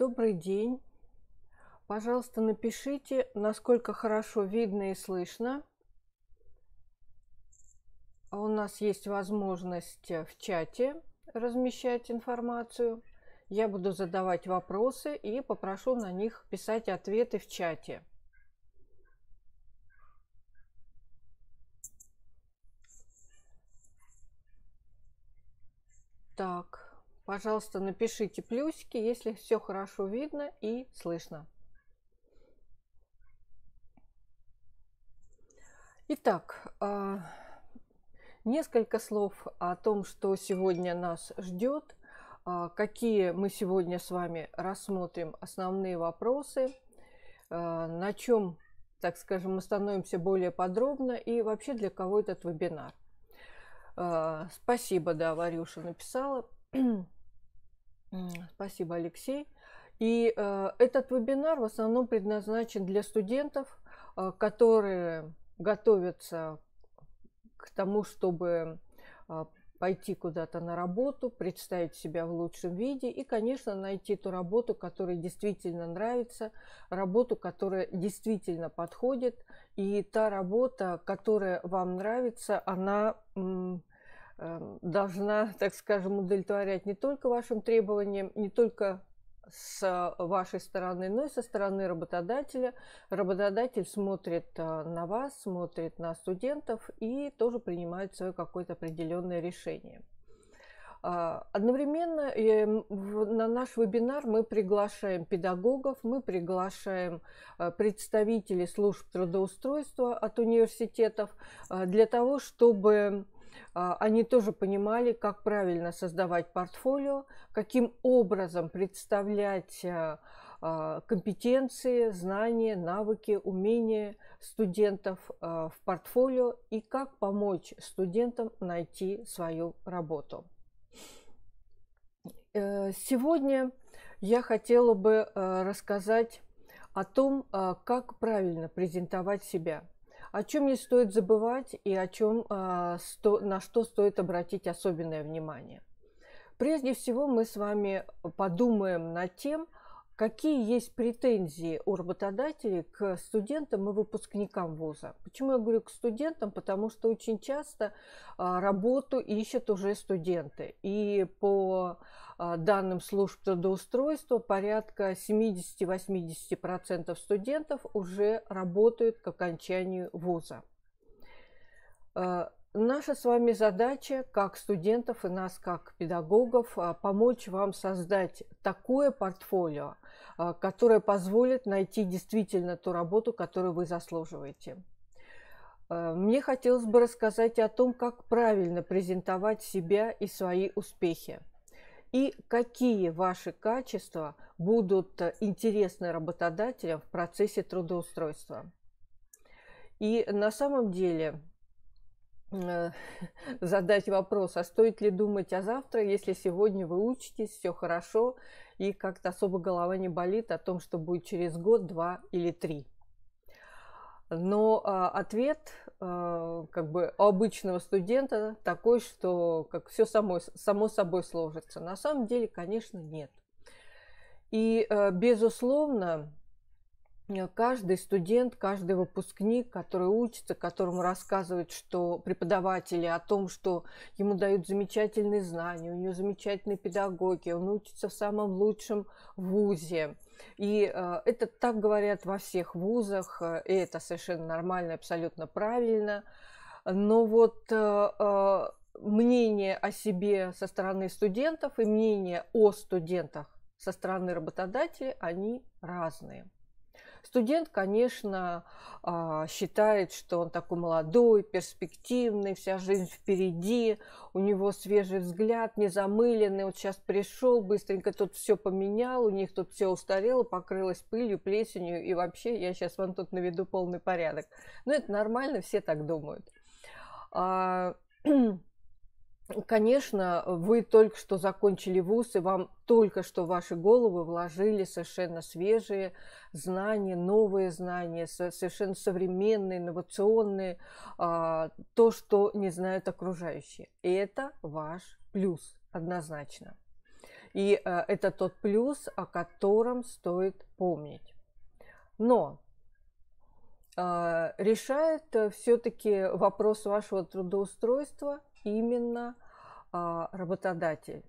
Добрый день. Пожалуйста, напишите, насколько хорошо видно и слышно. А у нас есть возможность в чате размещать информацию. Я буду задавать вопросы и попрошу на них писать ответы в чате. Так. Пожалуйста, напишите плюсики, если все хорошо видно и слышно. Итак, а, несколько слов о том, что сегодня нас ждет, а, какие мы сегодня с вами рассмотрим основные вопросы, а, на чем, так скажем, мы становимся более подробно и вообще для кого этот вебинар. Спасибо, да, Варюша написала. Спасибо, Алексей. И э, этот вебинар в основном предназначен для студентов, э, которые готовятся к тому, чтобы э, пойти куда-то на работу, представить себя в лучшем виде и, конечно, найти ту работу, которая действительно нравится, работу, которая действительно подходит. И та работа, которая вам нравится, она должна, так скажем, удовлетворять не только вашим требованиям, не только с вашей стороны, но и со стороны работодателя. Работодатель смотрит э, на вас, смотрит на студентов и тоже принимает свое какое-то определенное решение. А, одновременно на наш вебинар мы приглашаем педагогов, мы приглашаем э, представителей служб трудоустройства от университетов э, для того, чтобы они тоже понимали, как правильно создавать портфолио, каким образом представлять а, а, компетенции, знания, навыки, умения студентов в портфолио и как помочь студентам найти свою работу. Э, сегодня я хотела бы э, рассказать о том, как правильно презентовать себя – о чем не стоит забывать и о чем, а, на что стоит обратить особенное внимание. Прежде всего мы с вами подумаем над тем, какие есть претензии у работодателей к студентам и выпускникам вуза. Почему я говорю к студентам? Потому что очень часто а, работу ищут уже студенты. И по а, данным служб трудоустройства, порядка 70-80% студентов уже работают к окончанию вуза. А, наша с вами задача, как студентов и нас, как педагогов, а, помочь вам создать такое портфолио, которое позволит найти действительно ту работу, которую вы заслуживаете. Мне хотелось бы рассказать о том, как правильно презентовать себя и свои успехи и какие ваши качества будут э, интересны работодателям в процессе трудоустройства. И на самом деле задать вопрос, а стоит ли думать о завтра, если сегодня вы учитесь, все хорошо, и как-то особо голова не болит о том, что будет через год, два или три. Но а, ответ а, как бы у обычного студента такой, что как все само, само собой сложится. На самом деле, конечно, нет. И, а, безусловно, каждый студент, каждый выпускник, который учится, которому рассказывают, что преподаватели о том, что ему дают замечательные знания, у него замечательные педагоги, он учится в самом лучшем вузе – и э, это так говорят во всех вузах, э, и это совершенно нормально, абсолютно правильно. Но вот э, э, мнение о себе со стороны студентов и мнение о студентах со стороны работодателей, они разные. Студент, конечно, а, считает, что он такой молодой, перспективный, вся жизнь впереди, у него свежий взгляд, незамыленный, вот сейчас пришел, быстренько тут все поменял, у них тут все устарело, покрылось пылью, плесенью, и вообще я сейчас вам тут наведу полный порядок. Но это нормально, все так думают. А, Конечно, вы только что закончили вуз, и вам только что в ваши головы вложили совершенно свежие знания, новые знания, совершенно современные, инновационные, а, то, что не знают окружающие. И это ваш плюс однозначно. И э, это тот плюс, о котором стоит помнить. Но э, решает все-таки вопрос вашего трудоустройства именно э, работодатель.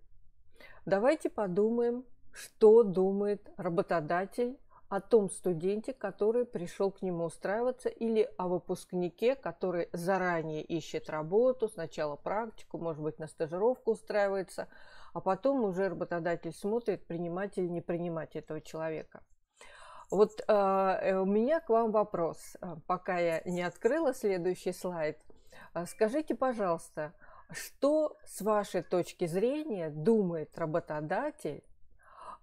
Давайте подумаем, что думает работодатель о том студенте, который пришел к нему устраиваться, или о выпускнике, который заранее ищет работу, сначала практику, может быть, на стажировку устраивается, а потом уже работодатель смотрит, принимать или не принимать этого человека. Вот э, у меня к вам вопрос, пока я не открыла следующий слайд. Э, скажите, пожалуйста, что с вашей точки зрения думает работодатель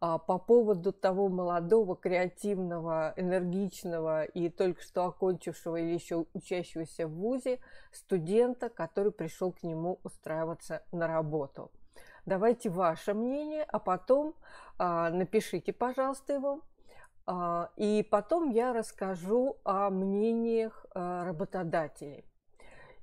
а, по поводу того молодого, креативного, энергичного и только что окончившего или еще учащегося в ВУЗе студента, который пришел к нему устраиваться на работу. Давайте ваше мнение, а потом а, напишите, пожалуйста, его. А, и потом я расскажу о мнениях а, работодателей.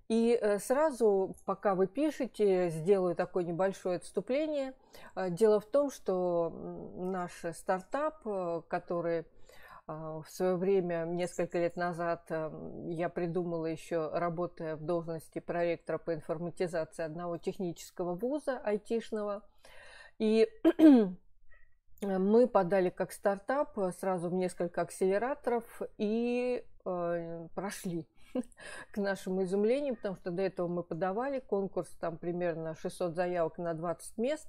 И э, сразу, пока вы пишете, сделаю такое небольшое отступление. Э, дело в том, что наш стартап, э, который в свое время, несколько лет назад, я придумала еще, работая в должности проректора по информатизации одного технического вуза айтишного. И мы подали как стартап сразу в несколько акселераторов и прошли к нашему изумлению, потому что до этого мы подавали конкурс, там примерно 600 заявок на 20 мест.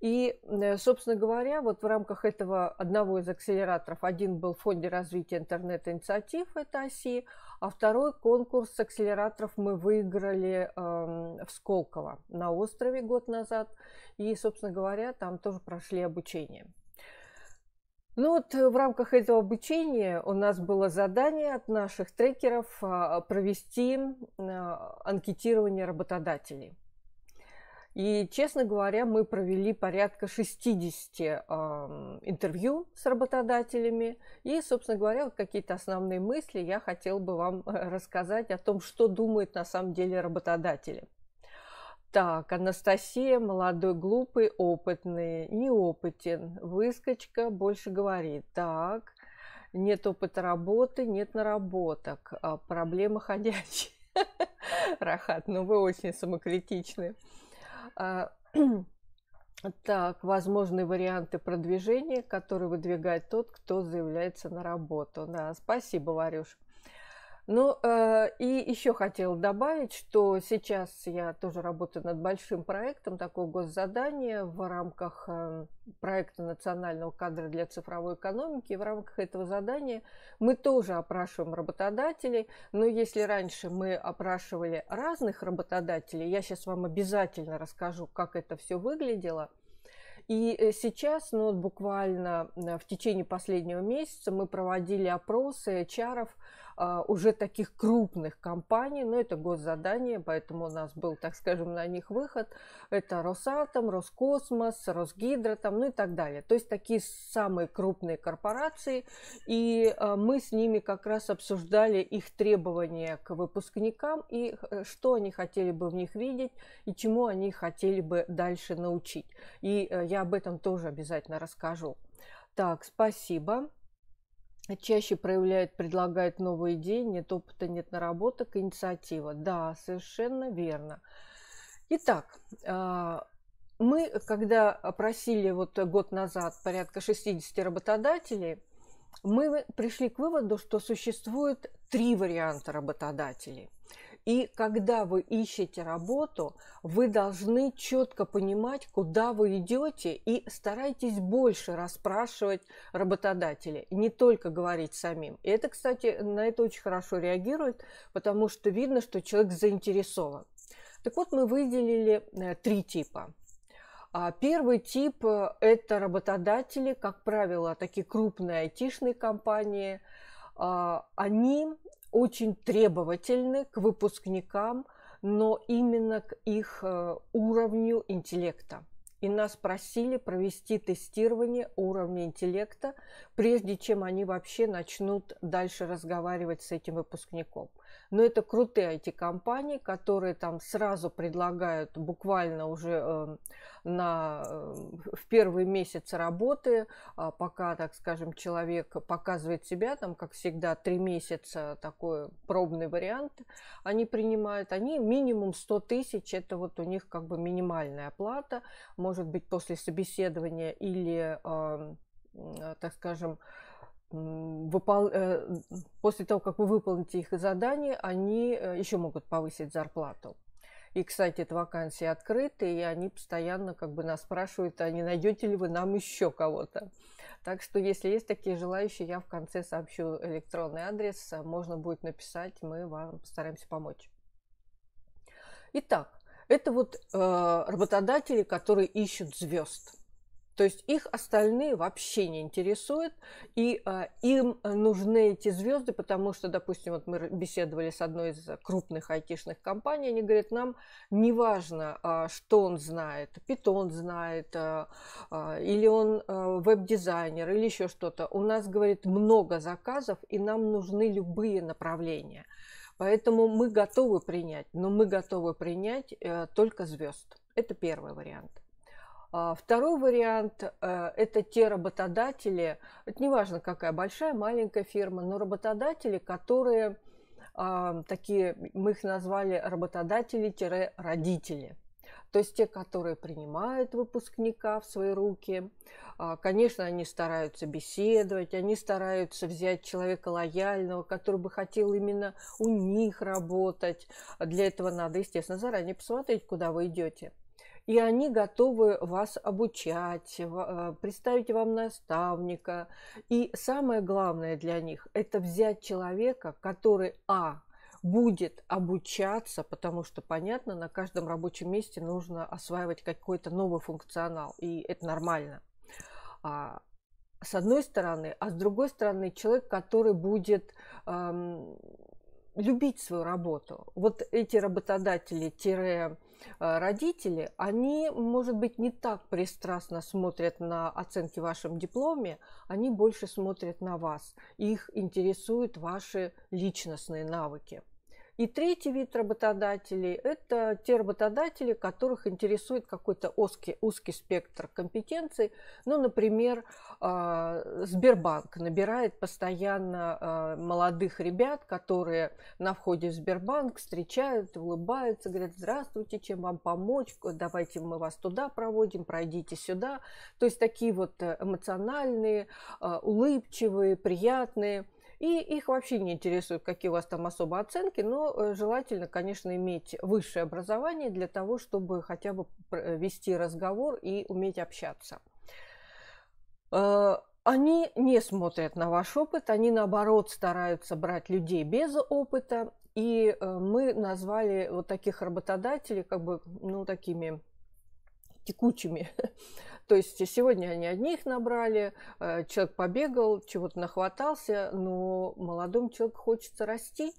И, э, собственно говоря, вот в рамках этого одного из акселераторов, один был в Фонде развития интернет-инициатив, это ОСИ, а второй конкурс акселераторов мы выиграли э, в Сколково на острове год назад. И, собственно говоря, там тоже прошли обучение. Ну вот э, в рамках этого обучения у нас было задание от наших трекеров а, провести а, анкетирование работодателей. И, честно говоря, мы провели порядка 60 э, интервью с работодателями. И, собственно говоря, какие-то основные мысли я хотела бы вам рассказать о том, что думают на самом деле работодатели. Так, Анастасия, молодой, глупый, опытный, неопытен. Выскочка больше говорит. Так, нет опыта работы, нет наработок. А, проблема ходячая. Рахат, ну вы очень самокритичны. А, так, возможные варианты продвижения, которые выдвигает тот, кто заявляется на работу. Да, спасибо, Варюш. Ну, э, и еще хотела добавить, что сейчас я тоже работаю над большим проектом, такое госзадание в рамках э, проекта национального кадра для цифровой экономики. В рамках этого задания мы тоже опрашиваем работодателей, но если раньше мы опрашивали разных работодателей, я сейчас вам обязательно расскажу, как это все выглядело. И э, сейчас, ну, буквально э, в течение последнего месяца мы проводили опросы а, уже таких крупных компаний, но это госзадание, поэтому у нас был, так скажем, на них выход. Это Росатом, Роскосмос, Росгидро, там, ну и так далее. То есть такие самые крупные корпорации, и а, мы с ними как раз обсуждали их требования к выпускникам и э, что они хотели бы в них видеть и чему они хотели бы дальше научить. И э, я об этом тоже обязательно расскажу. Так, спасибо чаще проявляет, предлагает новые идеи, нет опыта, нет наработок, инициатива. Да, совершенно верно. Итак, а, мы, когда опросили вот год назад порядка 60 работодателей, мы пришли к выводу, что существует три варианта работодателей. И когда вы ищете работу, вы должны четко понимать, куда вы идете, и старайтесь больше расспрашивать работодателя, не только говорить самим. И это, кстати, на это очень хорошо реагирует, потому что видно, что человек заинтересован. Так вот, мы выделили э, три типа. А первый тип э, – это работодатели, как правило, такие крупные айтишные компании. А, они очень требовательны к выпускникам, но именно к их э, уровню интеллекта. И нас просили провести тестирование уровня интеллекта, прежде чем они вообще начнут дальше разговаривать с этим выпускником. Но это крутые IT-компании, которые там сразу предлагают буквально уже э, на, э, в первые месяцы работы, э, пока, так скажем, человек показывает себя, там, как всегда, три месяца такой пробный вариант они принимают, они минимум 100 тысяч, это вот у них как бы минимальная оплата, может быть, после собеседования или, э, так скажем, выпол... Э, после того, как вы выполните их задание, они э, еще могут повысить зарплату. И, кстати, эта вакансия открыта, и они постоянно как бы нас спрашивают, а не найдете ли вы нам еще кого-то. Так что, если есть такие желающие, я в конце сообщу электронный адрес, можно будет написать, мы вам постараемся помочь. Итак, это вот э, работодатели, которые ищут звезд. То есть их остальные вообще не интересуют, и э, им нужны эти звезды, потому что, допустим, вот мы беседовали с одной из крупных айтишных компаний, они говорят, нам не важно, э, что он знает, питон знает, э, э, или он э, веб-дизайнер, или еще что-то. У нас, говорит, много заказов, и нам нужны любые направления. Поэтому мы готовы принять, но мы готовы принять э, только звезд. Это первый вариант. А, второй вариант э, – это те работодатели, это неважно какая, большая, маленькая фирма, но работодатели, которые а, такие, мы их назвали работодатели-родители. То есть те, которые принимают выпускника в свои руки. А, конечно, они стараются беседовать, они стараются взять человека лояльного, который бы хотел именно у них работать. Для этого надо, естественно, заранее посмотреть, куда вы идете и они готовы вас обучать, э, представить вам наставника. И самое главное для них – это взять человека, который, а, будет обучаться, потому что, понятно, на каждом рабочем месте нужно осваивать какой-то новый функционал, и это нормально. А, с одной стороны, а с другой стороны, человек, который будет эм, любить свою работу. Вот эти работодатели, Э, родители, они, может быть, не так пристрастно смотрят на оценки в вашем дипломе, они больше смотрят на вас. Их интересуют ваши личностные навыки. И третий вид работодателей – это те работодатели, которых интересует какой-то узкий, узкий спектр компетенций. Ну, например, а, Сбербанк набирает постоянно а, молодых ребят, которые на входе в Сбербанк встречают, улыбаются, говорят, здравствуйте, чем вам помочь, давайте мы вас туда проводим, пройдите сюда. То есть такие вот эмоциональные, а, улыбчивые, приятные – и их вообще не интересует, какие у вас там особо оценки, но э, желательно, конечно, иметь высшее образование для того, чтобы хотя бы э, вести разговор и уметь общаться. Э, они не смотрят на ваш опыт, они наоборот стараются брать людей без опыта, и мы назвали вот таких работодателей как бы, ну, такими текучими. То есть сегодня они одних набрали, э, человек побегал, чего-то нахватался, но молодому человеку хочется расти.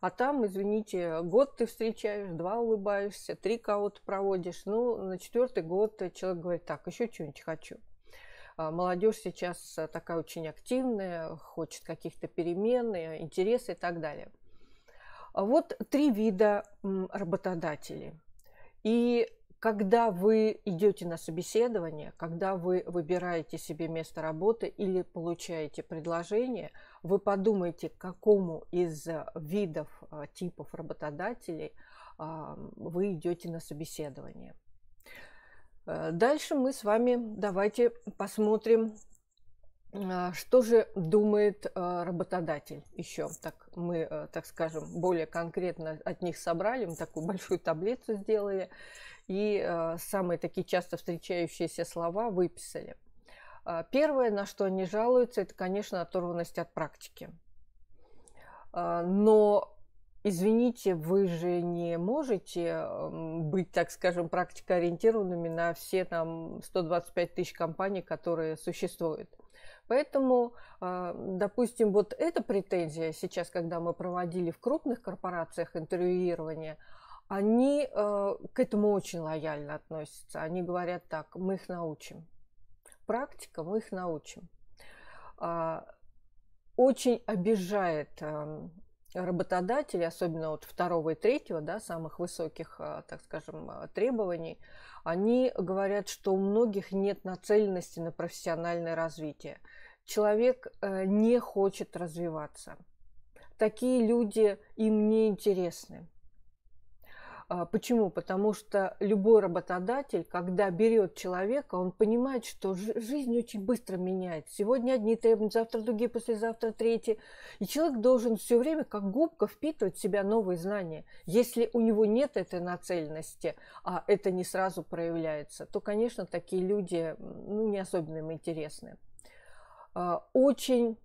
А там, извините, год ты встречаешь, два улыбаешься, три кого-то проводишь. Ну, на четвертый год человек говорит, так, еще что-нибудь хочу. А молодежь сейчас такая очень активная, хочет каких-то перемен, интересы и так далее. Вот три вида работодателей. И когда вы идете на собеседование, когда вы выбираете себе место работы или получаете предложение, вы подумайте, к какому из э, видов, э, типов работодателей а, вы идете на собеседование. Э, дальше мы с вами давайте посмотрим, что же думает работодатель еще. Так мы, так скажем, более конкретно от них собрали, мы такую большую таблицу сделали и самые такие часто встречающиеся слова выписали. Первое, на что они жалуются, это, конечно, оторванность от практики. Но Извините, вы же не можете быть, так скажем, практикоориентированными на все там 125 тысяч компаний, которые существуют. Поэтому, э, допустим, вот эта претензия сейчас, когда мы проводили в крупных корпорациях интервьюирование – они э, к этому очень лояльно относятся. Они говорят так, мы их научим. Практика, мы их научим. Э, очень обижает работодатели, особенно вот второго и третьего, да, самых высоких, а, так скажем, а, требований, они говорят, что у многих нет нацеленности на профессиональное развитие. Человек э, не хочет развиваться. Такие люди им не интересны. А, почему? Потому что любой работодатель, когда берет человека, он понимает, что жизнь очень быстро меняется. Сегодня одни требуют, завтра другие, послезавтра третьи. И человек должен все время, как губка, впитывать в себя новые знания. Если у него нет этой нацеленности, а это не сразу проявляется, то, конечно, такие люди ну, не особенно им интересны. А, очень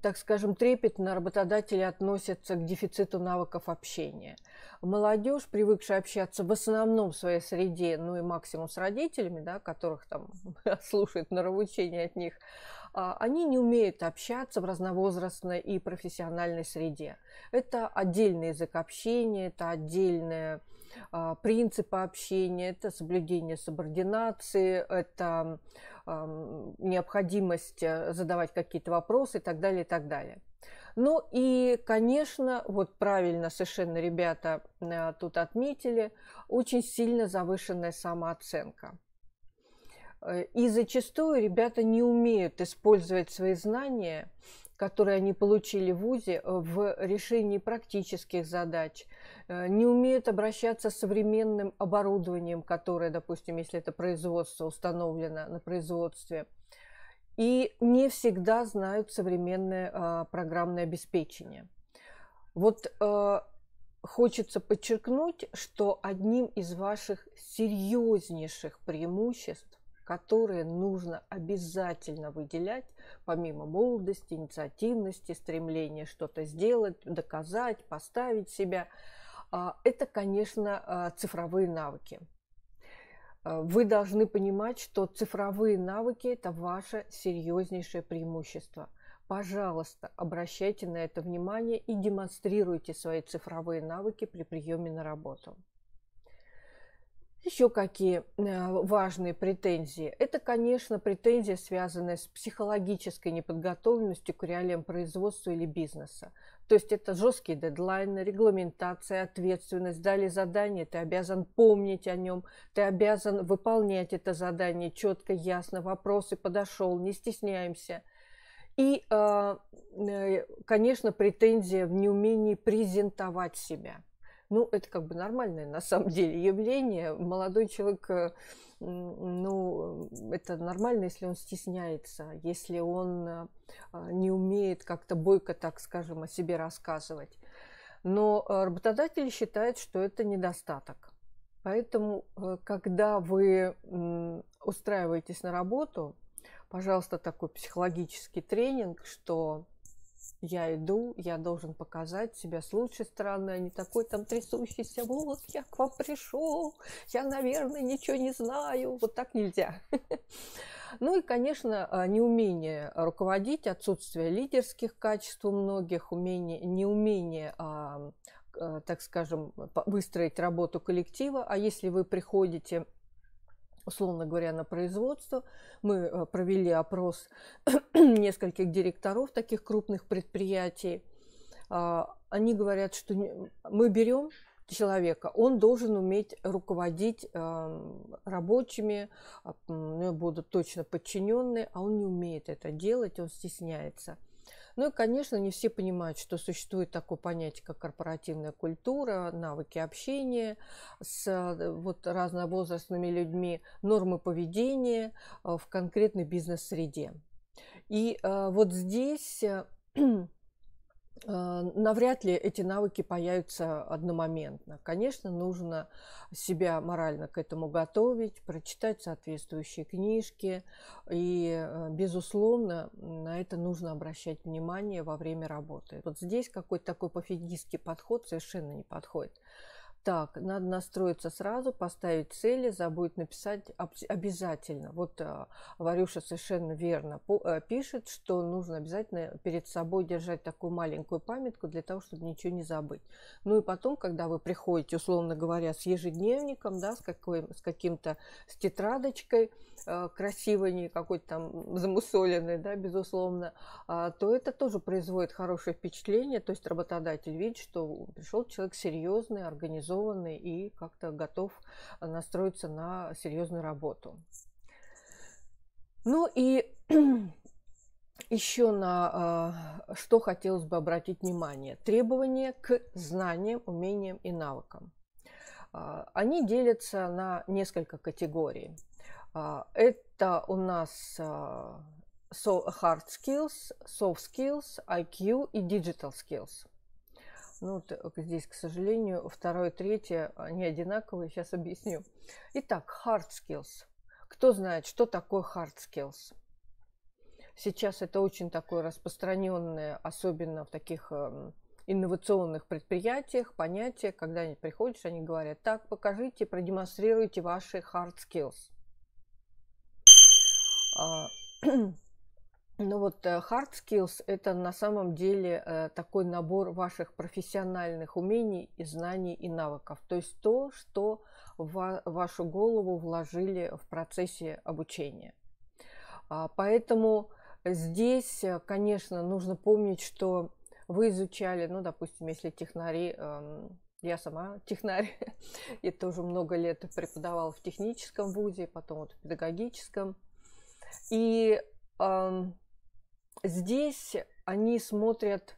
так скажем, трепетно работодатели относятся к дефициту навыков общения. Молодежь, привыкшая общаться в основном в своей среде, ну и максимум с родителями, да, которых там слушают нравоучения от них, а, они не умеют общаться в разновозрастной и профессиональной среде. Это отдельный язык общения, это отдельные а, принципы общения, это соблюдение субординации, это необходимость э, задавать какие-то вопросы и так далее, и так далее. Ну и, конечно, вот правильно совершенно ребята э, тут отметили, очень сильно завышенная самооценка. Э, и зачастую ребята не умеют использовать свои знания которые они получили в ВУЗе, э, в решении практических задач, э, не умеют обращаться с современным оборудованием, которое, допустим, если это производство установлено на производстве, и не всегда знают современное э, программное обеспечение. Вот хочется подчеркнуть, что одним из ваших серьезнейших преимуществ которые нужно обязательно выделять, помимо молодости, инициативности, стремления что-то сделать, доказать, поставить себя, а, это, конечно, а, цифровые навыки. А, вы должны понимать, что цифровые навыки – это ваше серьезнейшее преимущество. Пожалуйста, обращайте на это внимание и демонстрируйте свои цифровые навыки при приеме на работу. Еще какие э, важные претензии? Это, конечно, претензия, связанная с психологической неподготовленностью к реалиям производства или бизнеса. То есть это жесткие дедлайны, регламентация, ответственность. Дали задание, ты обязан помнить о нем, ты обязан выполнять это задание четко, ясно, вопросы подошел, не стесняемся. И, э, э, конечно, претензия в неумении презентовать себя – ну, это как бы нормальное на самом деле явление. Молодой человек, э, ну, это нормально, если он стесняется, если он э, не умеет как-то бойко, так скажем, о себе рассказывать. Но э, работодатели считают, что это недостаток. Поэтому, когда вы устраиваетесь на работу, пожалуйста, такой психологический тренинг, что я иду, я должен показать себя с лучшей стороны, а не такой там трясущийся, вот я к вам пришел, я, наверное, ничего не знаю. Вот так нельзя. Ну и, конечно, а, неумение руководить, отсутствие лидерских качеств у многих, умение, неумение а, так скажем, выстроить работу коллектива. А если вы приходите условно говоря, на производство. Мы э, провели опрос нескольких директоров таких крупных предприятий. А, они говорят, что мы берем человека, он должен уметь руководить эм, рабочими, а, у него будут точно подчиненные, а он не умеет это делать, он стесняется. Ну и, конечно, не все понимают, что существует такое понятие, как корпоративная культура, навыки общения с э, вот, разновозрастными людьми, нормы поведения э, в конкретной бизнес-среде. И э, вот здесь навряд ли эти навыки появятся одномоментно. Конечно, нужно себя морально к этому готовить, прочитать соответствующие книжки. И, э, безусловно, на это нужно обращать внимание во время работы. Вот здесь какой-то такой пофигистский подход совершенно не подходит. Так, надо настроиться сразу, поставить цели, забудет написать обязательно. Вот э, Варюша совершенно верно э, пишет, что нужно обязательно перед собой держать такую маленькую памятку для того, чтобы ничего не забыть. Ну и потом, когда вы приходите, условно говоря, с ежедневником, да, с, с каким-то, с тетрадочкой, э, красивой, не какой-то там замусоленной, да, безусловно, э, то это тоже производит хорошее впечатление. То есть работодатель видит, что пришел человек серьезный, организованный, организованный и как-то готов настроиться на серьезную работу. Ну и еще на а, что хотелось бы обратить внимание. Требования к знаниям, умениям и навыкам. А, они делятся на несколько категорий. А, это у нас hard skills, soft skills, IQ и digital skills. Ну, здесь, к сожалению, второе третье они одинаковые, сейчас объясню. Итак, hard skills. Кто знает, что такое hard skills? Сейчас это очень такое распространенное, особенно в таких эм, инновационных предприятиях, понятие, когда они приходишь, они говорят, так, покажите, продемонстрируйте ваши hard skills. Ну вот э, hard skills – это на самом деле э, такой набор ваших профессиональных умений и знаний и навыков. То есть то, что в вашу голову вложили в процессе обучения. А, поэтому здесь, э, конечно, нужно помнить, что вы изучали, ну, допустим, если технари, эм, я сама технарь, и тоже много лет преподавала в техническом вузе, потом вот в педагогическом. И эм, Здесь они смотрят,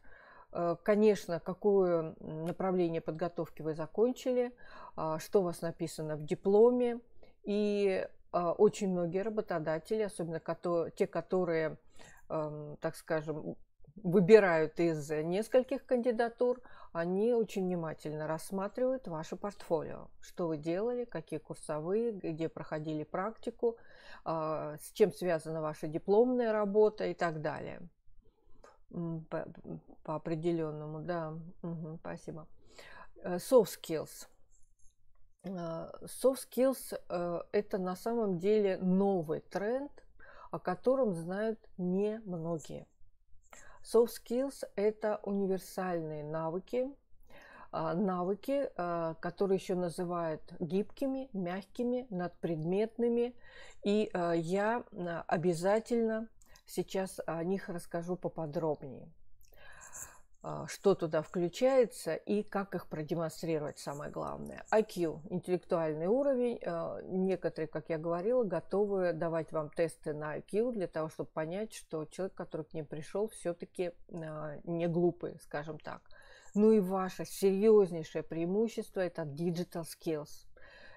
э, конечно, какое направление подготовки вы закончили, а, что у вас написано в дипломе. И а, очень многие работодатели, особенно те, которые, эм, так скажем, выбирают из нескольких кандидатур, они очень внимательно рассматривают ваше портфолио. Что вы делали, какие курсовые, где проходили практику, а, с чем связана ваша дипломная работа и так далее. По, по определенному, да. Угу, спасибо. Э, soft skills. Э, soft skills э, – это на самом деле новый тренд, о котором знают немногие. Soft skills – это универсальные навыки, а, навыки, а, которые еще называют гибкими, мягкими, надпредметными. И а, я обязательно сейчас о них расскажу поподробнее что туда включается и как их продемонстрировать, самое главное. IQ, интеллектуальный уровень. Некоторые, как я говорила, готовы давать вам тесты на IQ для того, чтобы понять, что человек, который к ним пришел, все-таки не глупый, скажем так. Ну и ваше серьезнейшее преимущество – это digital skills.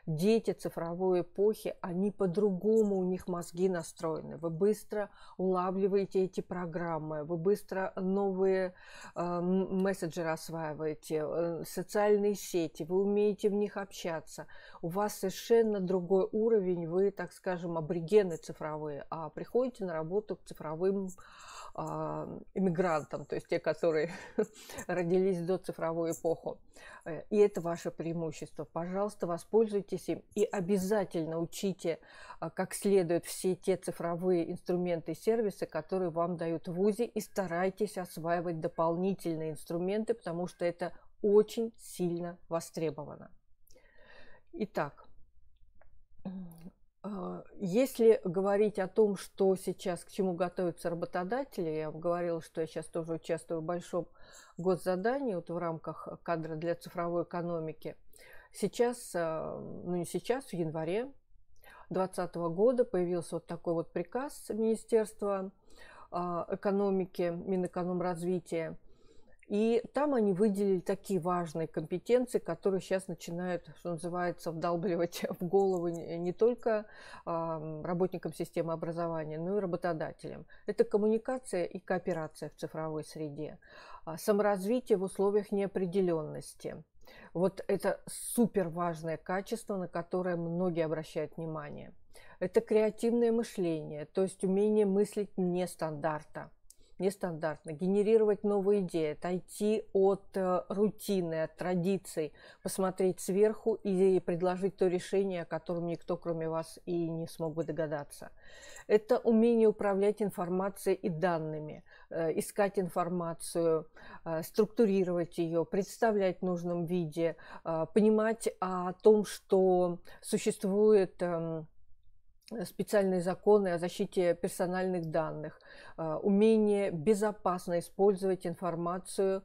Дети цифровой эпохи, они по-другому, у них мозги настроены. Вы быстро улавливаете эти программы, вы быстро новые э, мессенджеры осваиваете, э, социальные сети, вы умеете в них общаться. У вас совершенно другой уровень, вы, так скажем, аборигены цифровые, а приходите на работу к цифровым а, иммигрантам, то есть те, которые родились до цифровой эпохи. Э, и это ваше преимущество. Пожалуйста, воспользуйтесь им и обязательно учите а, как следует все те цифровые инструменты и сервисы, которые вам дают в ВУЗе, и старайтесь осваивать дополнительные инструменты, потому что это очень сильно востребовано. Итак, если говорить о том, что сейчас к чему готовятся работодатели, я вам говорила, что я сейчас тоже участвую в большом госзадании вот в рамках кадра для цифровой экономики. Сейчас, а, ну не сейчас, в январе 2020 года появился вот такой вот приказ Министерства а, экономики, Минэкономразвития, и там они выделили такие важные компетенции, которые сейчас начинают, что называется, вдалбливать в головы не только работникам системы образования, но и работодателям. Это коммуникация и кооперация в цифровой среде, а, саморазвитие в условиях неопределенности. Вот это супер важное качество, на которое многие обращают внимание. Это креативное мышление, то есть умение мыслить не стандарта нестандартно, генерировать новые идеи, отойти от э, рутины, от традиций, посмотреть сверху и предложить то решение, о котором никто, кроме вас, и не смог бы догадаться. Это умение управлять информацией и данными, э, искать информацию, э, структурировать ее, представлять в нужном виде, понимать о том, что существует эм, специальные законы о защите персональных данных, а, умение безопасно использовать информацию,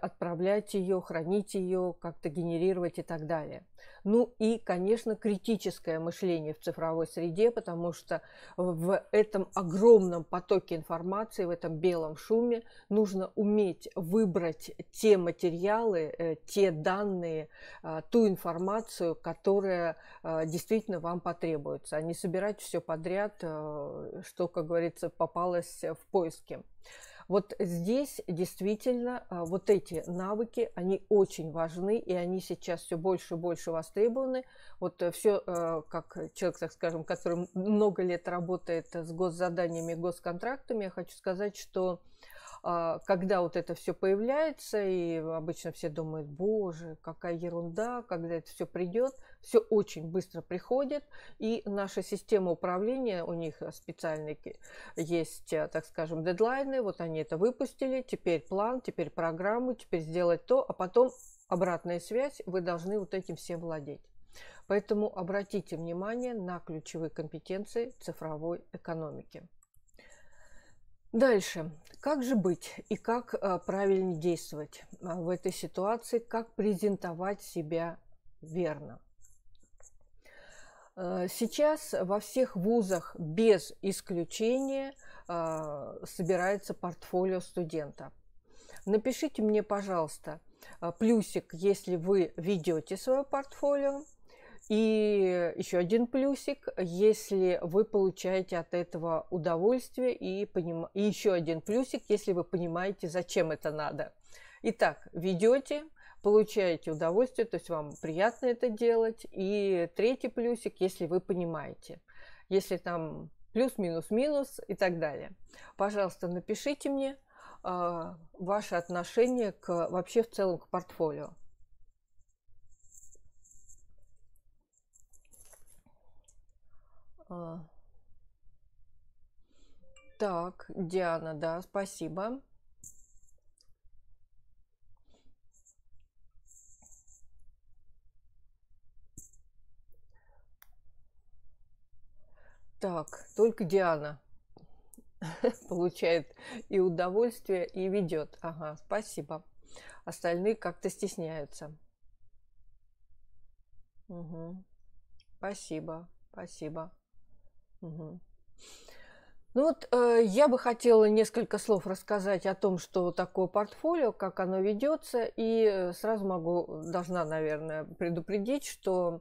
отправлять ее, хранить ее, как-то генерировать и так далее. Ну и, конечно, критическое мышление в цифровой среде, потому что в этом огромном потоке информации, в этом белом шуме нужно уметь выбрать те материалы, э, те данные, а, ту информацию, которая а, действительно вам потребуется, а не собирать все подряд, э, что, как говорится, попалось в поиске. Вот здесь действительно а, вот эти навыки, они очень важны, и они сейчас все больше и больше востребованы. Вот э, все, э, как человек, так скажем, который много лет работает с госзаданиями, госконтрактами, я хочу сказать, что когда вот это все появляется, и обычно все думают, боже, какая ерунда, когда это все придет, все очень быстро приходит, и наша система управления, у них специальные есть, э, так скажем, дедлайны, вот они это выпустили, теперь план, теперь программу, теперь сделать то, а потом обратная связь, вы должны вот этим всем владеть. Поэтому обратите внимание на ключевые компетенции цифровой экономики. Дальше. Как же быть и как э, правильно действовать э, в этой ситуации, как презентовать себя верно? Э, сейчас во всех вузах без исключения собирается портфолио студента. Напишите мне, пожалуйста, плюсик, если вы ведете свое портфолио, и еще один плюсик, если вы получаете от этого удовольствие, и, поним... и еще один плюсик, если вы понимаете, зачем это надо. Итак, ведете, получаете удовольствие, то есть вам приятно это делать. И третий плюсик, если вы понимаете. Если там плюс, минус, минус и так далее. Пожалуйста, напишите мне э, ваше отношение к вообще в целом к портфолио. Так, Диана, да, спасибо. Так, только Диана получает и удовольствие, и ведет. Ага, спасибо. Остальные как-то стесняются. Угу. Спасибо, спасибо. Ну вот э, я бы хотела несколько слов рассказать о том, что такое портфолио, как оно ведется, и э, сразу могу, должна, наверное, предупредить, что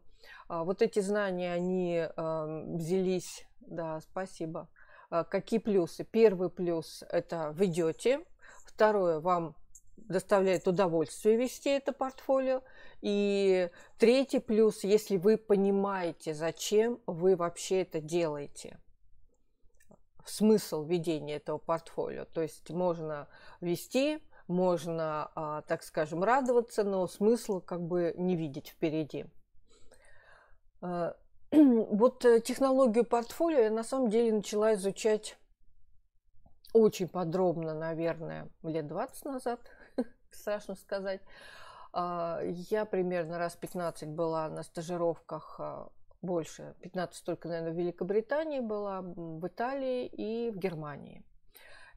э, вот эти знания, они э, взялись, да, спасибо. Э, какие плюсы? Первый плюс – это ведете, второе – вам доставляет удовольствие вести это портфолио. И третий плюс, если вы понимаете, зачем вы вообще это делаете, смысл ведения этого портфолио. То есть можно вести, можно, а, так скажем, радоваться, но смысл как бы не видеть впереди. А, вот э, технологию портфолио я на самом деле начала изучать очень подробно, наверное, лет 20 назад, страшно сказать. А, я примерно раз 15 была на стажировках, а, больше, 15 только, наверное, в Великобритании была, в Италии и в Германии.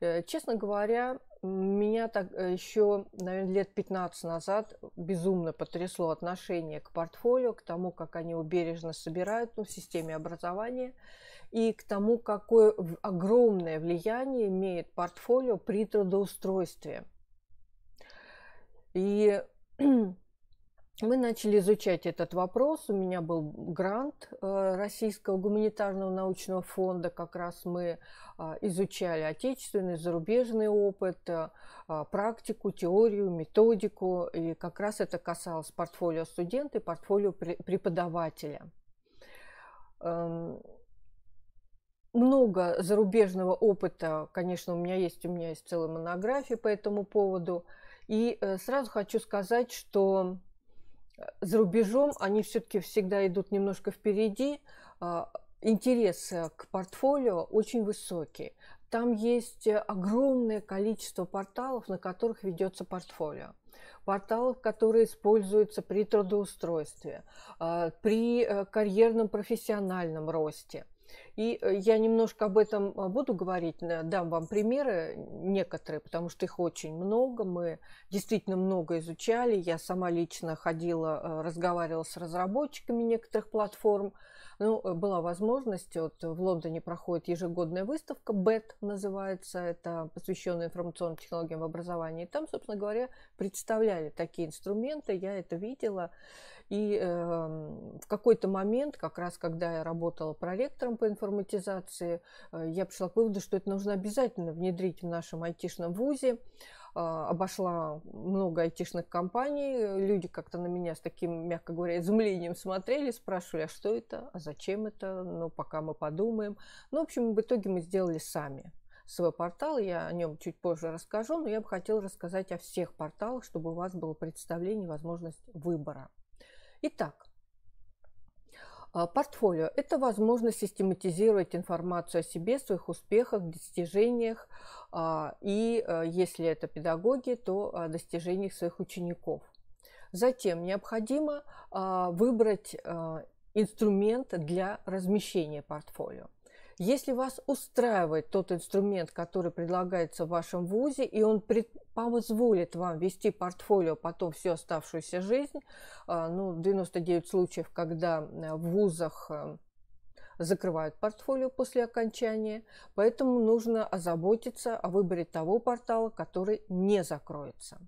Э, честно говоря, меня так э, еще, наверное, лет 15 назад безумно потрясло отношение к портфолио, к тому, как они его бережно собирают ну, в системе образования, и к тому, какое огромное влияние имеет портфолио при трудоустройстве. И мы начали изучать этот вопрос. У меня был грант э, Российского гуманитарного научного фонда. Как раз мы а, изучали отечественный, зарубежный опыт, э, а, практику, теорию, методику. И как раз это касалось портфолио студента и портфолио преподавателя. Эм, много зарубежного опыта, конечно, у меня есть, у меня есть целая монография по этому поводу. И э, сразу хочу сказать, что э, за рубежом они все-таки всегда идут немножко впереди. А, интерес к портфолио очень высокий. Там есть огромное количество порталов, на которых ведется портфолио порталов, которые используются при трудоустройстве, а, при э, карьерном профессиональном росте. И э, я немножко об этом а, буду говорить, дам вам примеры некоторые, потому что их очень много. Мы действительно много изучали. Я сама лично ходила, э, разговаривала с разработчиками некоторых платформ. Ну, э, была возможность, вот в Лондоне проходит ежегодная выставка, BET называется, это посвященная информационным технологиям в образовании. Там, собственно говоря, представляли такие инструменты, я это видела. И э, в какой-то момент, как раз когда я работала проректором по информатизации, э, я пришла к выводу, что это нужно обязательно внедрить в нашем айтишном вузе. Э, обошла много айтишных компаний, люди как-то на меня с таким, мягко говоря, изумлением смотрели, спрашивали, а что это, а зачем это, ну, пока мы подумаем. Ну, в общем, в итоге мы сделали сами свой портал, я о нем чуть позже расскажу, но я бы хотела рассказать о всех порталах, чтобы у вас было представление, возможность выбора. Итак, а, Портфолио – это возможность систематизировать информацию о себе, своих успехах, достижениях а, и, а, если это педагоги, то достижениях своих учеников. Затем необходимо выбрать инструмент для размещения портфолио. Если вас устраивает тот инструмент, который предлагается в вашем ВУЗе, и он позволит вам вести портфолио потом всю оставшуюся жизнь, а, ну, 99 случаев, когда э, в ВУЗах э, закрывают портфолио после окончания, поэтому нужно озаботиться о выборе того портала, который не закроется.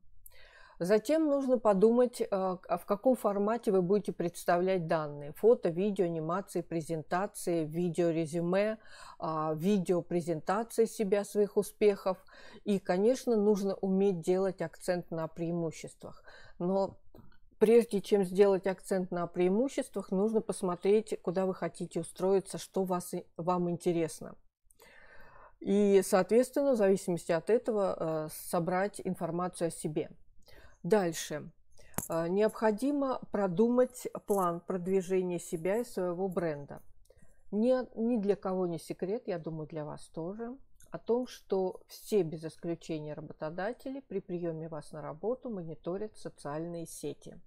Затем нужно подумать, э, а в каком формате вы будете представлять данные. Фото, видео, анимации, презентации, видео резюме, а, видео презентации себя, своих успехов. И, конечно, нужно уметь делать акцент на преимуществах. Но прежде чем сделать акцент на преимуществах, нужно посмотреть, куда вы хотите устроиться, что вас, вам интересно. И, соответственно, в зависимости от этого э, собрать информацию о себе. Дальше. А, необходимо продумать план продвижения себя и своего бренда. Ни, ни для кого не секрет, я думаю, для вас тоже, о том, что все без исключения работодатели при приеме вас на работу мониторят социальные сети.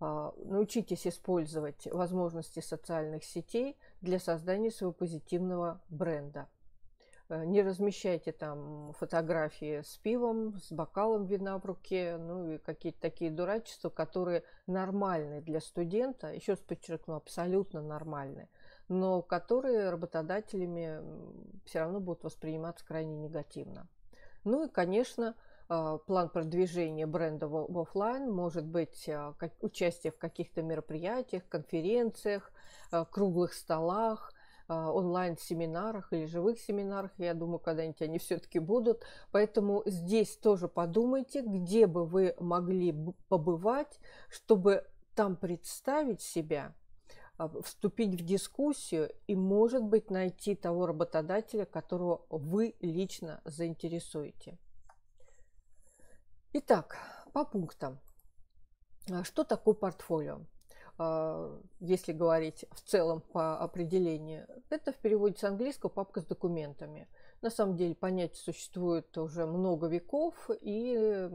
А, научитесь использовать возможности социальных сетей для создания своего позитивного бренда. Э, не размещайте там фотографии с пивом, с бокалом вина в руке, ну и какие-то такие дурачества, которые нормальны для студента, еще раз подчеркну, абсолютно нормальны, но которые работодателями все равно будут восприниматься крайне негативно. Ну и, конечно, э, план продвижения бренда в офлайн может быть э, участие в каких-то мероприятиях, конференциях, круглых столах, а, онлайн-семинарах или живых семинарах. Я думаю, когда-нибудь они все-таки будут. Поэтому здесь тоже подумайте, где бы вы могли побывать, чтобы там представить себя, а, вступить в дискуссию и, может быть, найти того работодателя, которого вы лично заинтересуете. Итак, по пунктам. А, что такое портфолио? А, если говорить в целом по определению, это в переводе с английского папка с документами. На самом деле понятие существует уже много веков, и,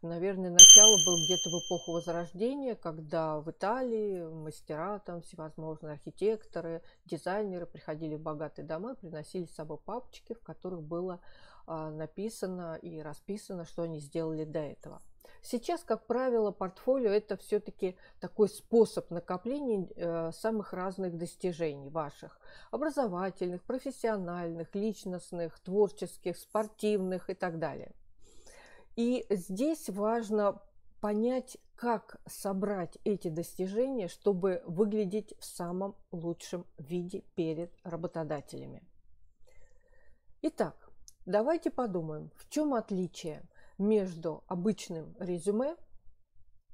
наверное, начало было где-то в эпоху Возрождения, когда в Италии мастера, там всевозможные архитекторы, дизайнеры приходили в богатые дома, приносили с собой папочки, в которых было а, написано и расписано, что они сделали до этого. Сейчас, как правило, портфолио – это все-таки такой способ накопления э, самых разных достижений ваших. Образовательных, профессиональных, личностных, творческих, спортивных и так далее. И здесь важно понять, как собрать эти достижения, чтобы выглядеть в самом лучшем виде перед работодателями. Итак, давайте подумаем, в чем отличие между обычным резюме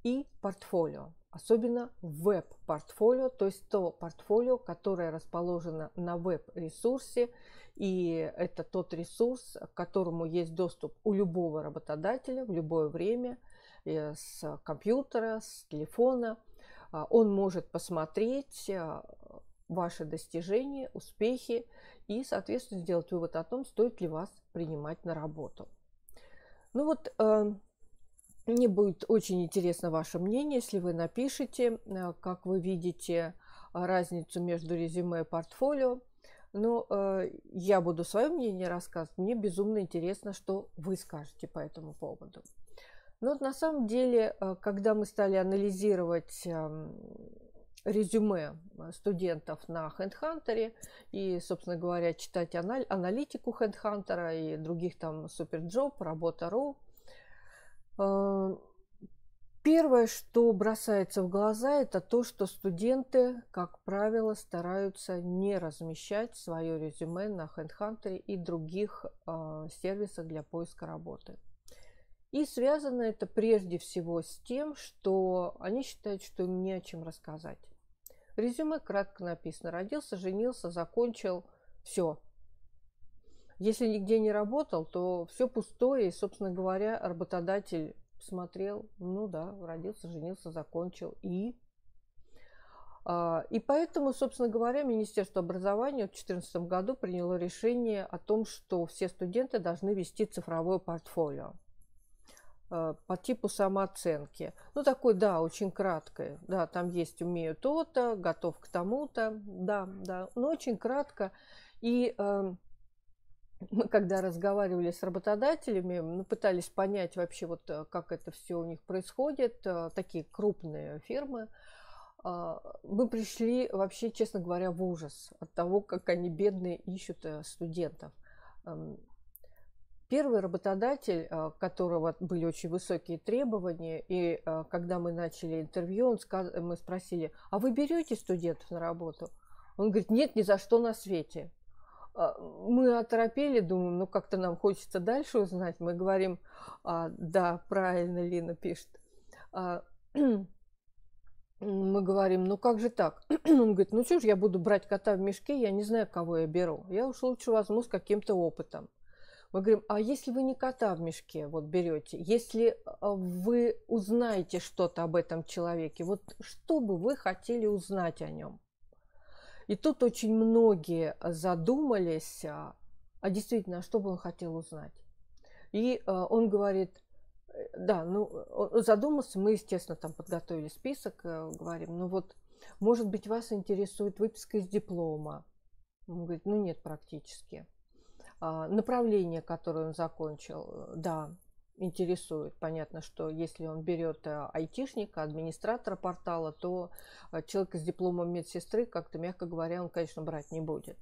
и портфолио. особенно веб-портфолио, то есть то портфолио, которое расположено на веб-ресурсе, и это тот ресурс, к которому есть доступ у любого работодателя в любое время э, с компьютера, с телефона. А, он может посмотреть э, ваши достижения, успехи и, соответственно, сделать вывод о том, стоит ли вас принимать на работу. Ну вот, э, мне будет очень интересно ваше мнение, если вы напишите, э, как вы видите разницу между резюме и портфолио. Но э, я буду свое мнение рассказывать. Мне безумно интересно, что вы скажете по этому поводу. Но вот на самом деле, э, когда мы стали анализировать э, резюме студентов на HeadHunter и, собственно говоря, читать аналитику HeadHunter и других там SuperJob, Работа.ру, э, Первое, что бросается в глаза, это то, что студенты, как правило, стараются не размещать свое резюме на HeadHunter и других э, сервисах для поиска работы. И связано это прежде всего с тем, что они считают, что им не о чем рассказать. Резюме кратко написано. Родился, женился, закончил. Все. Если нигде не работал, то все пустое. И, собственно говоря, работодатель посмотрел, ну да, родился, женился, закончил. И а, и поэтому, собственно говоря, Министерство образования в 2014 году приняло решение о том, что все студенты должны вести цифровое портфолио. Э, по типу самооценки. Ну, такой, да, очень краткое. Да, там есть умею то-то, готов к тому-то. Да, да, но очень кратко. И э, мы, когда разговаривали с работодателями, мы пытались понять вообще, вот э, как это все у них происходит, э, такие крупные фирмы, мы пришли вообще, честно говоря, в ужас от того, как они бедные ищут студентов. Первый работодатель, у а, которого были очень высокие требования, и а, когда мы начали интервью, он сказ... мы спросили, а вы берете студентов на работу? Он говорит, нет, ни за что на свете. А, мы оторопели, думаем, ну как-то нам хочется дальше узнать. Мы говорим, да, правильно Лина пишет. Мы говорим, ну как же так? Он говорит, ну что ж я буду брать кота в мешке, я не знаю, кого я беру. Я уж лучше возьму с каким-то опытом. Мы говорим, а если вы не кота в мешке вот берете, если а, вы узнаете что-то об этом человеке, вот что бы вы хотели узнать о нем? И тут очень многие задумались, а, а действительно, а что бы он хотел узнать? И а, он говорит, э, да, ну, задумался, мы, естественно, там подготовили список, э, говорим, ну вот, может быть, вас интересует выписка из диплома? Он говорит, ну нет, практически. А, направление, которое он закончил, э, да, интересует. Понятно, что если он берет э, айтишника, администратора портала, то э, человека с дипломом медсестры, как-то, мягко говоря, он, конечно, брать не будет.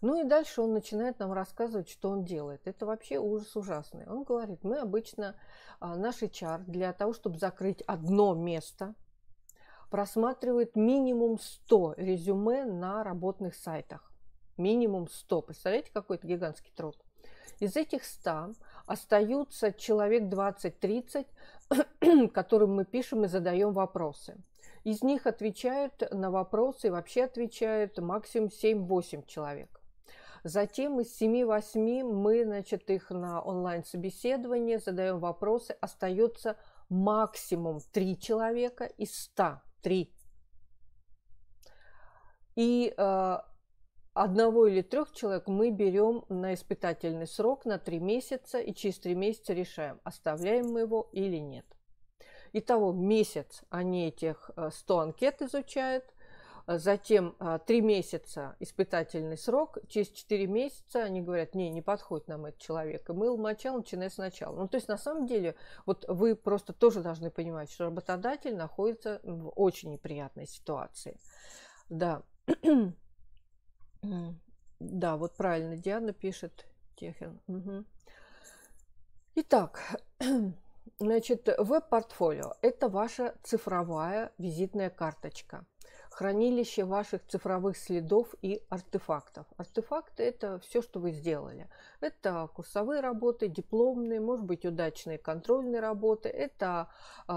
Ну и дальше он начинает нам рассказывать, что он делает. Это вообще ужас ужасный. Он говорит, мы обычно, а, наш HR для того, чтобы закрыть одно место, просматривает минимум 100 резюме на работных сайтах минимум 100. Представляете, какой-то гигантский труд. Из этих 100 остаются человек 20-30, которым мы пишем и задаем вопросы. Из них отвечают на вопросы и вообще отвечают максимум 7-8 человек. Затем из 7-8 мы, значит, их на онлайн-собеседование задаем вопросы. Остается максимум 3 человека из 100. 3. И э, одного или трех человек мы берем на испытательный срок на три месяца и через три месяца решаем, оставляем мы его или нет. Итого месяц они этих 100 э, анкет изучают, затем э, три месяца испытательный срок, через четыре месяца они говорят, не, не подходит нам этот человек, и мы мочал, начиная сначала. Ну, то есть, на самом деле, вот вы просто тоже должны понимать, что работодатель находится в очень неприятной ситуации. Да. Да, вот правильно Диана пишет, Техин. Угу. Итак, значит, веб-портфолио – это ваша цифровая визитная карточка. хранилище ваших цифровых следов и артефактов. Артефакты – это все, что вы сделали. Это курсовые работы, дипломные, может быть, удачные контрольные работы. Это э,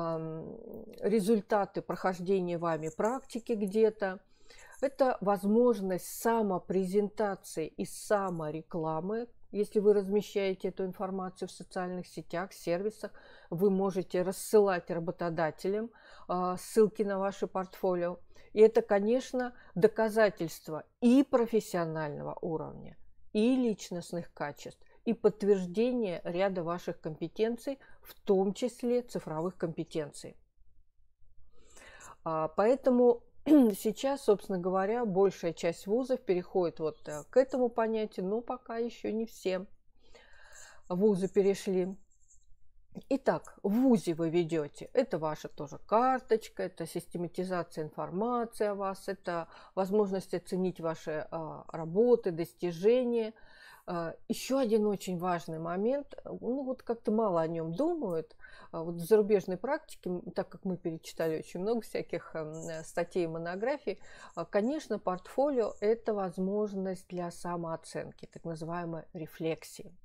результаты прохождения вами практики где-то. Это возможность самопрезентации и саморекламы, если вы размещаете эту информацию в социальных сетях, сервисах, вы можете рассылать работодателям э, ссылки на ваше портфолио. И это, конечно, доказательство и профессионального уровня, и личностных качеств, и подтверждение ряда ваших компетенций, в том числе цифровых компетенций. А, поэтому сейчас, собственно говоря, большая часть вузов переходит вот э, к этому понятию, но пока еще не все вузы перешли. Итак, в ВУЗе вы ведете, это ваша тоже карточка, это систематизация информации о вас, это возможность оценить ваши а, работы, достижения. А, еще один очень важный момент, ну вот как-то мало о нем думают, вот в зарубежной практике, так как мы перечитали очень много всяких эм, э, статей и монографий, а, конечно, портфолио – это возможность для самооценки, так называемой рефлексии.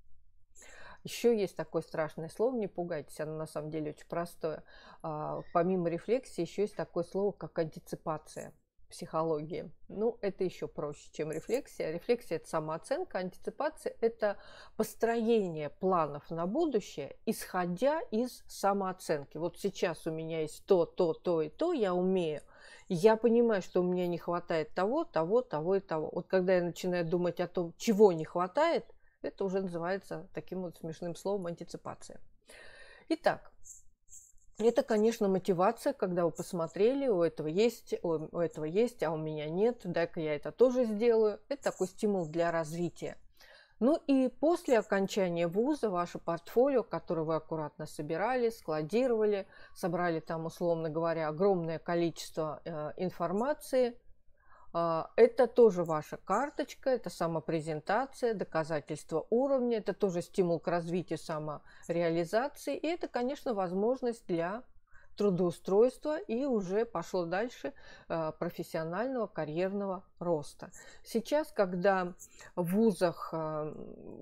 Еще есть такое страшное слово, не пугайтесь, оно на самом деле очень простое. А, помимо рефлексии еще есть такое слово, как антиципация психологии. Ну, это еще проще, чем рефлексия. Рефлексия – это самооценка, антиципация – это построение планов на будущее, исходя из самооценки. Вот сейчас у меня есть то, то, то и то, я умею. Я понимаю, что у меня не хватает того, того, того и того. Вот когда я начинаю думать о том, чего не хватает, это уже называется таким вот смешным словом антиципация. Итак, это, конечно, мотивация, когда вы посмотрели, у этого есть, у этого есть, а у меня нет, дай-ка я это тоже сделаю. Это такой стимул для развития. Ну и после окончания вуза ваше портфолио, которое вы аккуратно собирали, складировали, собрали там, условно говоря, огромное количество э, информации – это тоже ваша карточка, это самопрезентация, доказательство уровня, это тоже стимул к развитию самореализации. И это, конечно, возможность для трудоустройства и уже пошло дальше а, профессионального карьерного роста. Сейчас, когда в вузах, а,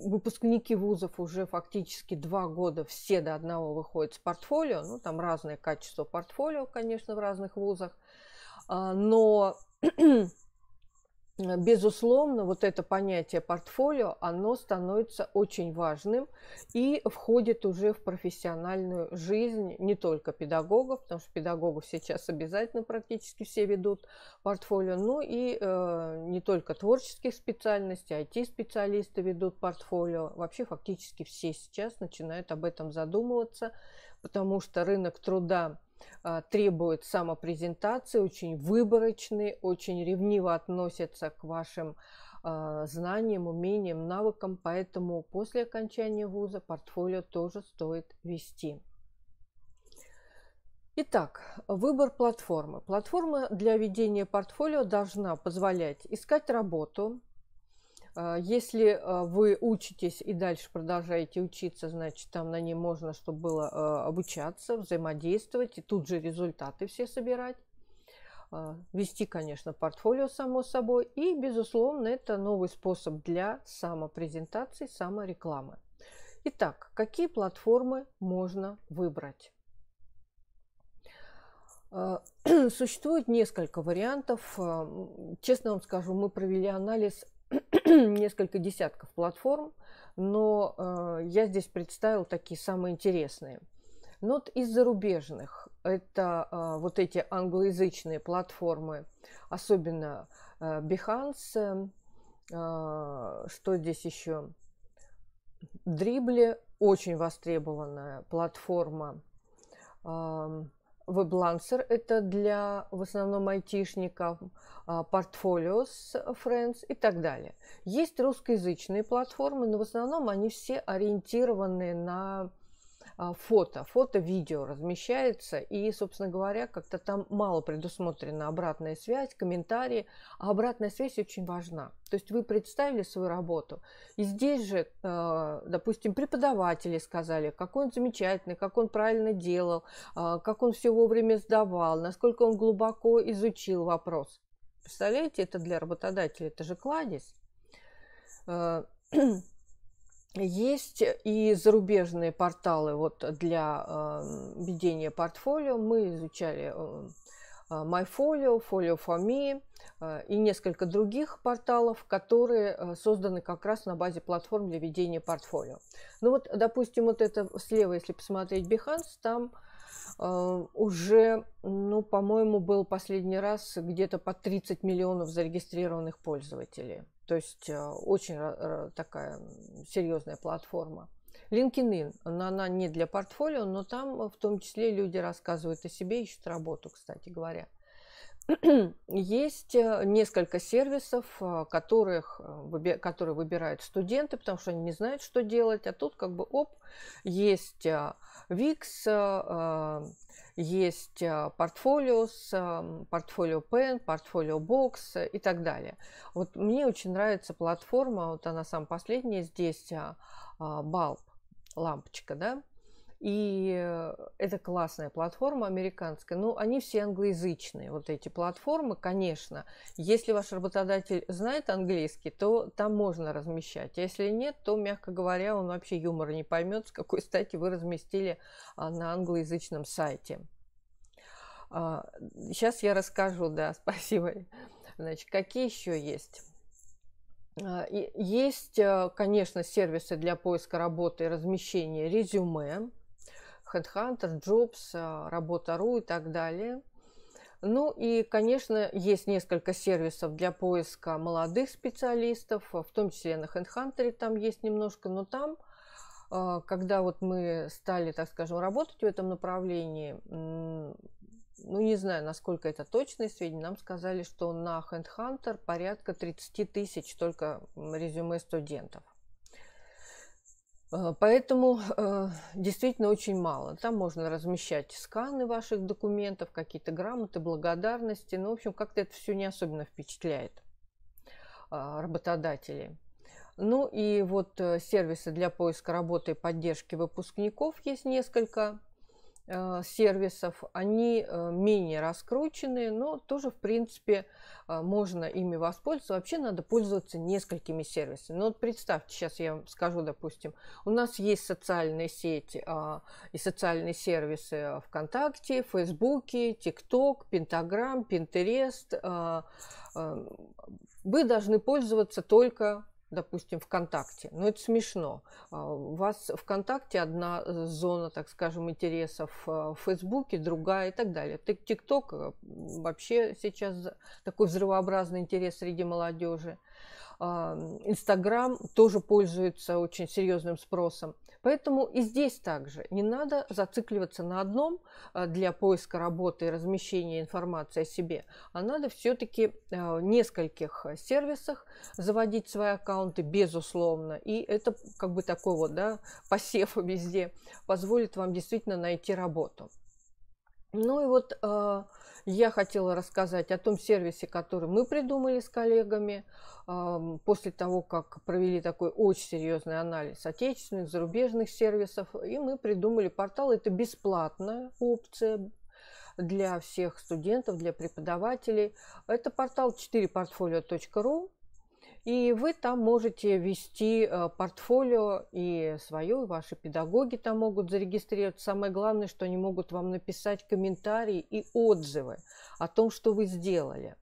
выпускники вузов уже фактически два года все до одного выходят с портфолио, ну там разное качество портфолио, конечно, в разных вузах, но безусловно, вот это понятие портфолио, оно становится очень важным и входит уже в профессиональную жизнь не только педагогов, потому что педагогов сейчас обязательно практически все ведут портфолио, но и э, не только творческих специальностей, IT-специалисты ведут портфолио. Вообще фактически все сейчас начинают об этом задумываться, потому что рынок труда требует самопрезентации, очень выборочный, очень ревниво относятся к вашим а, знаниям, умениям, навыкам, поэтому после окончания вуза портфолио тоже стоит вести. Итак, выбор платформы. Платформа для ведения портфолио должна позволять искать работу, а, если а, вы учитесь и дальше продолжаете учиться, значит, там на ней можно, чтобы было а, обучаться, взаимодействовать и тут же результаты все собирать. Вести, конечно, портфолио, само собой. И, безусловно, это новый способ для самопрезентации, саморекламы. Итак, какие платформы можно выбрать? Существует несколько вариантов. Честно вам скажу, мы провели анализ несколько десятков платформ, но э, я здесь представил такие самые интересные. Но вот из зарубежных это э, вот эти англоязычные платформы, особенно э, Behance, что здесь еще? Дрибли, очень востребованная платформа. WebLancer – это для в основном айтишников, Portfolios Friends и так далее. Есть русскоязычные платформы, но в основном они все ориентированы на а, фото, фото-видео размещается, и, собственно говоря, как-то там мало предусмотрена обратная связь, комментарии, а обратная связь очень важна. То есть вы представили свою работу, и здесь же, а, допустим, преподаватели сказали, какой он замечательный, как он правильно делал, а, как он все вовремя сдавал, насколько он глубоко изучил вопрос. Представляете, это для работодателя, это же кладезь. Э, есть и зарубежные порталы вот для э, ведения портфолио. Мы изучали э, MyFolio, Folio for Me и несколько других порталов, которые созданы как раз на базе платформ для ведения портфолио. Ну вот, допустим, вот это слева, если посмотреть Behance, там Э, уже, ну, по-моему, был последний раз где-то по 30 миллионов зарегистрированных пользователей. То есть э, очень такая серьезная платформа. LinkedIn, она, она не для портфолио, но там в том числе люди рассказывают о себе, ищут работу, кстати говоря. Есть э, несколько сервисов, которых, которые выбирают студенты, потому что они не знают, что делать. А тут как бы оп, есть VIX, э, есть портфолио с портфолио Pen, портфолио Box и так далее. Вот мне очень нравится платформа, вот она самая последняя здесь, Bulb, лампочка, да, и э, это классная платформа американская. Ну, они все англоязычные, вот эти платформы, конечно. Если ваш работодатель знает английский, то там можно размещать. А если нет, то, мягко говоря, он вообще юмора не поймет, с какой стати вы разместили а, на англоязычном сайте. Сейчас а, я расскажу, да, спасибо. Значит, какие еще есть? А, есть, э, конечно, сервисы для поиска работы и размещения резюме. Headhunter, Jobs, а, Работа.ру и так далее. Ну и, конечно, есть несколько сервисов для поиска молодых специалистов, в том числе на HeadHunter там есть немножко, но там, а, когда вот мы стали, так скажем, работать в этом направлении, ну, не знаю, насколько это точные сведения, нам сказали, что на HeadHunter порядка 30 тысяч только резюме студентов. Э, поэтому э, действительно очень мало. Там можно размещать сканы ваших документов, какие-то грамоты, благодарности. Ну, в общем, как-то это все не особенно впечатляет э, работодателей. Ну и вот сервисы для поиска работы и поддержки выпускников есть несколько. Э, сервисов, они э, менее раскрученные, но тоже, в принципе, э, можно ими воспользоваться. Вообще надо пользоваться несколькими сервисами. Ну вот представьте, сейчас я вам скажу, допустим, у нас есть социальные сети а, и социальные сервисы ВКонтакте, Фейсбуке, ТикТок, Пентаграм, Пинтерест. Вы должны пользоваться только допустим, ВКонтакте. Но это смешно. А, у вас ВКонтакте одна э, зона, так скажем, интересов, а, в Фейсбуке другая и так далее. ТикТок э, вообще сейчас такой взрывообразный интерес среди молодежи. А, Инстаграм тоже пользуется очень серьезным спросом. Поэтому и здесь также не надо зацикливаться на одном а, для поиска работы и размещения информации о себе, а надо все-таки а, в нескольких сервисах заводить свои аккаунты, безусловно. И это как бы такой вот, да, посев везде позволит вам действительно найти работу. Ну и вот э, я хотела рассказать о том сервисе, который мы придумали с коллегами э, после того, как провели такой очень серьезный анализ отечественных, зарубежных сервисов. И мы придумали портал. Это бесплатная опция для всех студентов, для преподавателей. Это портал 4portfolio.ru. И вы там можете вести э, портфолио и свое, и ваши педагоги там могут зарегистрировать. Самое главное, что они могут вам написать комментарии и отзывы о том, что вы сделали.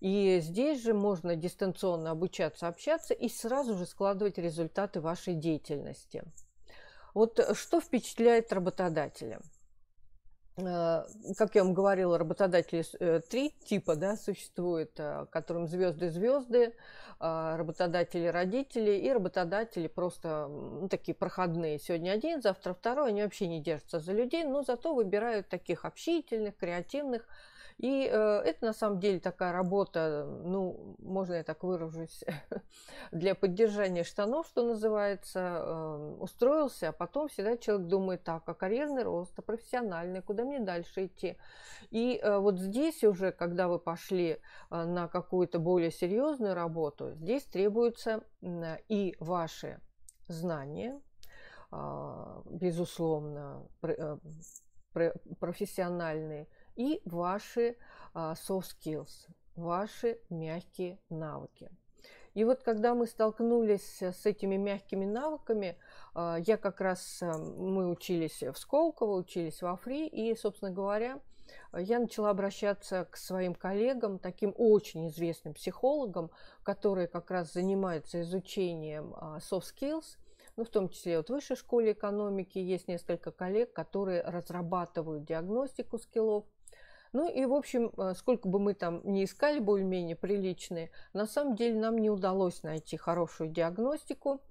И здесь же можно дистанционно обучаться, общаться и сразу же складывать результаты вашей деятельности. Вот что впечатляет работодателя? Э, как я вам говорила, работодатели э, три типа да, существует, которым звезды-звезды, а, работодатели родители и работодатели просто ну, такие проходные. Сегодня один, завтра второй, они вообще не держатся за людей, но зато выбирают таких общительных, креативных, и э, это на самом деле такая работа, ну, можно я так выражусь, для поддержания штанов, что называется, э, устроился, а потом всегда человек думает так, а карьерный рост, а профессиональный, куда мне дальше идти. И э, вот здесь уже, когда вы пошли на какую-то более серьезную работу, здесь требуются и ваши знания, безусловно, профессиональные, и ваши uh, soft skills, ваши мягкие навыки. И вот когда мы столкнулись с этими мягкими навыками, а, я как раз, э, мы учились в Сколково, учились во Фри, и, собственно говоря, я начала обращаться к своим коллегам, таким очень известным психологам, которые как раз занимаются изучением а, soft skills, ну, в том числе вот в высшей школе экономики есть несколько коллег, которые разрабатывают диагностику скиллов. Ну и, в общем, э, сколько бы мы там не искали более-менее приличные, на самом деле нам не удалось найти хорошую диагностику,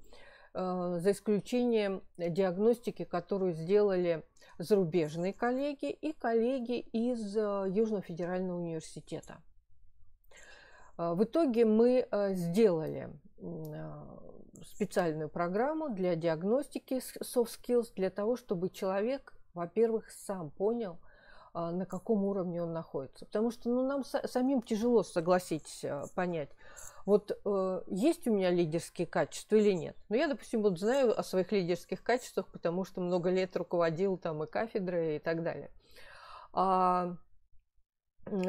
э, за исключением диагностики, которую сделали зарубежные коллеги и коллеги из э, Южного федерального университета. В итоге мы сделали специальную программу для диагностики soft skills, для того, чтобы человек, во-первых, сам понял, на каком уровне он находится. Потому что ну, нам самим тяжело, согласитесь, а, понять, вот э, есть у меня лидерские качества или нет. Но ну, я, допустим, вот знаю о своих лидерских качествах, потому что много лет руководил там и кафедрой и так далее. А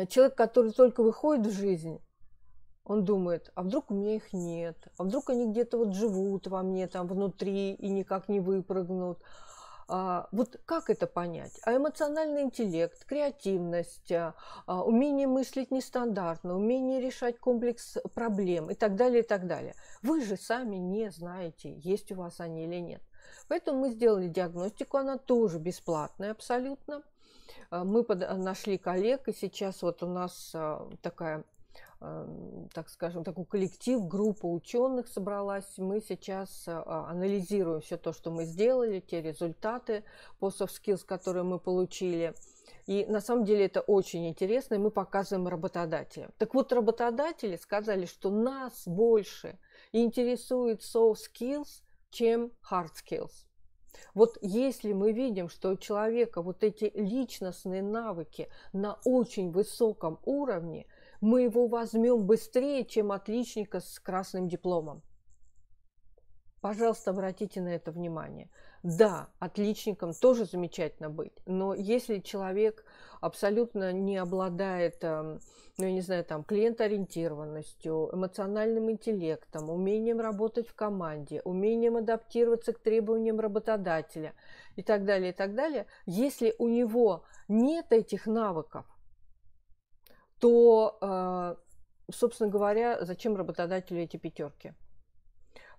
человек, который только выходит в жизнь, он думает, а вдруг у меня их нет, а вдруг они где-то вот живут во мне там внутри и никак не выпрыгнут, а, вот как это понять? А эмоциональный интеллект, креативность, а, а, умение мыслить нестандартно, умение решать комплекс проблем и так далее, и так далее. Вы же сами не знаете, есть у вас они или нет. Поэтому мы сделали диагностику, она тоже бесплатная абсолютно. Мы нашли коллег, и сейчас вот у нас такая так скажем, такой коллектив, группа ученых собралась. Мы сейчас э, а, анализируем все то, что мы сделали, те результаты по soft skills, которые мы получили. И на самом деле это очень интересно, и мы показываем работодателям. Так вот, работодатели сказали, что нас больше интересует soft skills, чем hard skills. Вот если мы видим, что у человека вот эти личностные навыки на очень высоком уровне – мы его возьмем быстрее, чем отличника с красным дипломом. Пожалуйста, обратите на это внимание. Да, отличником тоже замечательно быть, но если человек абсолютно не обладает, эм, ну, я не знаю, там, клиентоориентированностью, эмоциональным интеллектом, умением работать в команде, умением адаптироваться к требованиям работодателя и так далее, и так далее, если у него нет этих навыков, то, э, собственно говоря, зачем работодателю эти пятерки?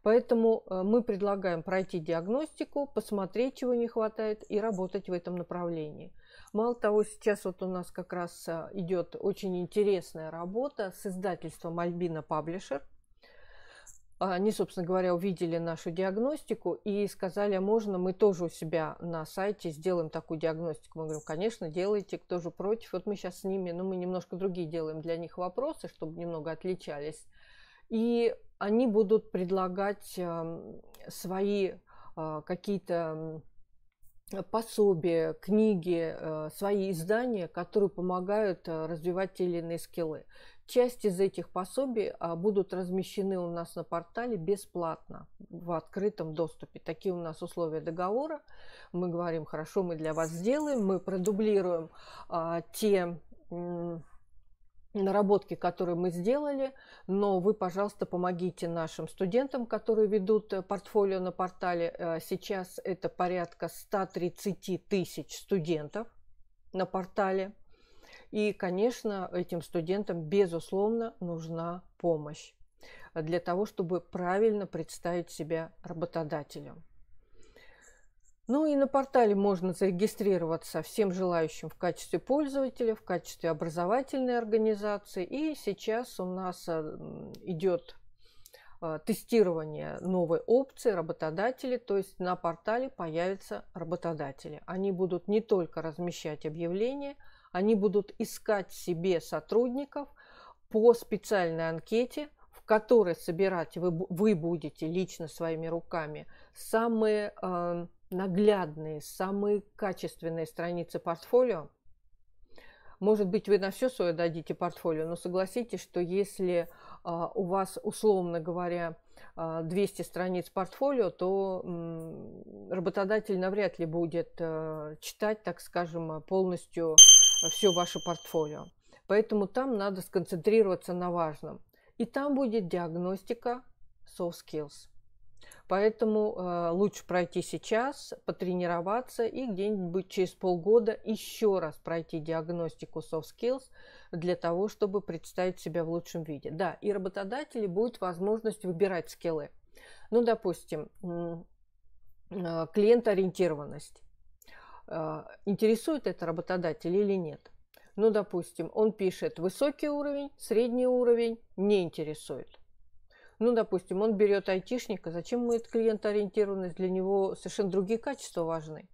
Поэтому э, мы предлагаем пройти диагностику, посмотреть, чего не хватает, и работать в этом направлении. Мало того, сейчас вот у нас как раз э, идет очень интересная работа с издательством Альбина Паблишер – они, собственно говоря, увидели нашу диагностику и сказали, а можно мы тоже у себя на сайте сделаем такую диагностику. Мы говорим, конечно, делайте, кто же против. Вот мы сейчас с ними, ну, мы немножко другие делаем для них вопросы, чтобы немного отличались. И они будут предлагать эм, свои э, какие-то пособия, книги, э, свои издания, которые помогают э, развивать те или иные скиллы. Часть из этих пособий а, будут размещены у нас на портале бесплатно, в открытом доступе. Такие у нас условия договора. Мы говорим, хорошо, мы для вас сделаем, мы продублируем а, те наработки, которые мы сделали, но вы, пожалуйста, помогите нашим студентам, которые ведут э, портфолио на портале. Э, сейчас это порядка 130 тысяч студентов на портале. И, конечно, этим студентам, безусловно, нужна помощь для того, чтобы правильно представить себя работодателем. Ну и на портале можно зарегистрироваться всем желающим в качестве пользователя, в качестве образовательной организации. И сейчас у нас идет э, тестирование новой опции работодатели, то есть на портале появятся работодатели. Они будут не только размещать объявления, они будут искать себе сотрудников по специальной анкете, в которой собирать вы, вы будете лично своими руками самые э, наглядные, самые качественные страницы портфолио. Может быть, вы на все свое дадите портфолио, но согласитесь, что если э, у вас, условно говоря, 200 а, страниц портфолио, то работодатель навряд ли будет э, читать, так скажем, полностью все ваше портфолио. Поэтому там надо сконцентрироваться на важном. И там будет диагностика soft skills. Поэтому э, лучше пройти сейчас, потренироваться и где-нибудь через полгода еще раз пройти диагностику soft skills для того, чтобы представить себя в лучшем виде. Да, и работодатели будет возможность выбирать скиллы. Ну, допустим, э, клиентоориентированность. Э, интересует это работодатель или нет? Ну, допустим, он пишет высокий уровень, средний уровень, не интересует. Ну, допустим, он берет айтишника, зачем ему эта клиентоориентированность? Для него совершенно другие качества важны.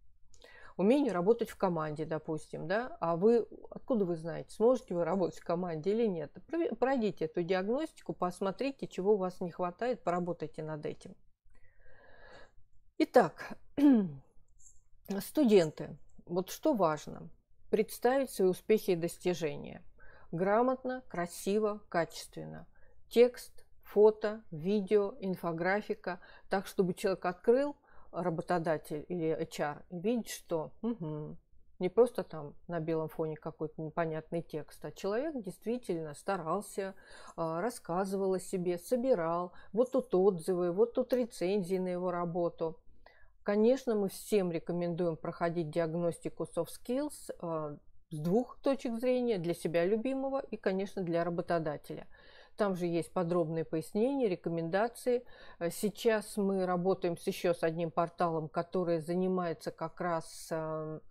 Умение работать в команде, допустим, да, а вы, откуда вы знаете, сможете вы работать в команде или нет? Пройдите эту диагностику, посмотрите, чего у вас не хватает, поработайте над этим. Итак, студенты, вот что важно? Представить свои успехи и достижения. Грамотно, красиво, качественно. Текст, фото, видео, инфографика, так, чтобы человек открыл, работодатель или HR, и видит, что угу, не просто там на белом фоне какой-то непонятный текст, а человек действительно старался, а, рассказывал о себе, собирал. Вот тут отзывы, вот тут рецензии на его работу. Конечно, мы всем рекомендуем проходить диагностику soft skills а, с двух точек зрения, для себя любимого и, конечно, для работодателя – там же есть подробные пояснения, рекомендации. Э, сейчас мы работаем еще с одним порталом, который занимается как раз эм,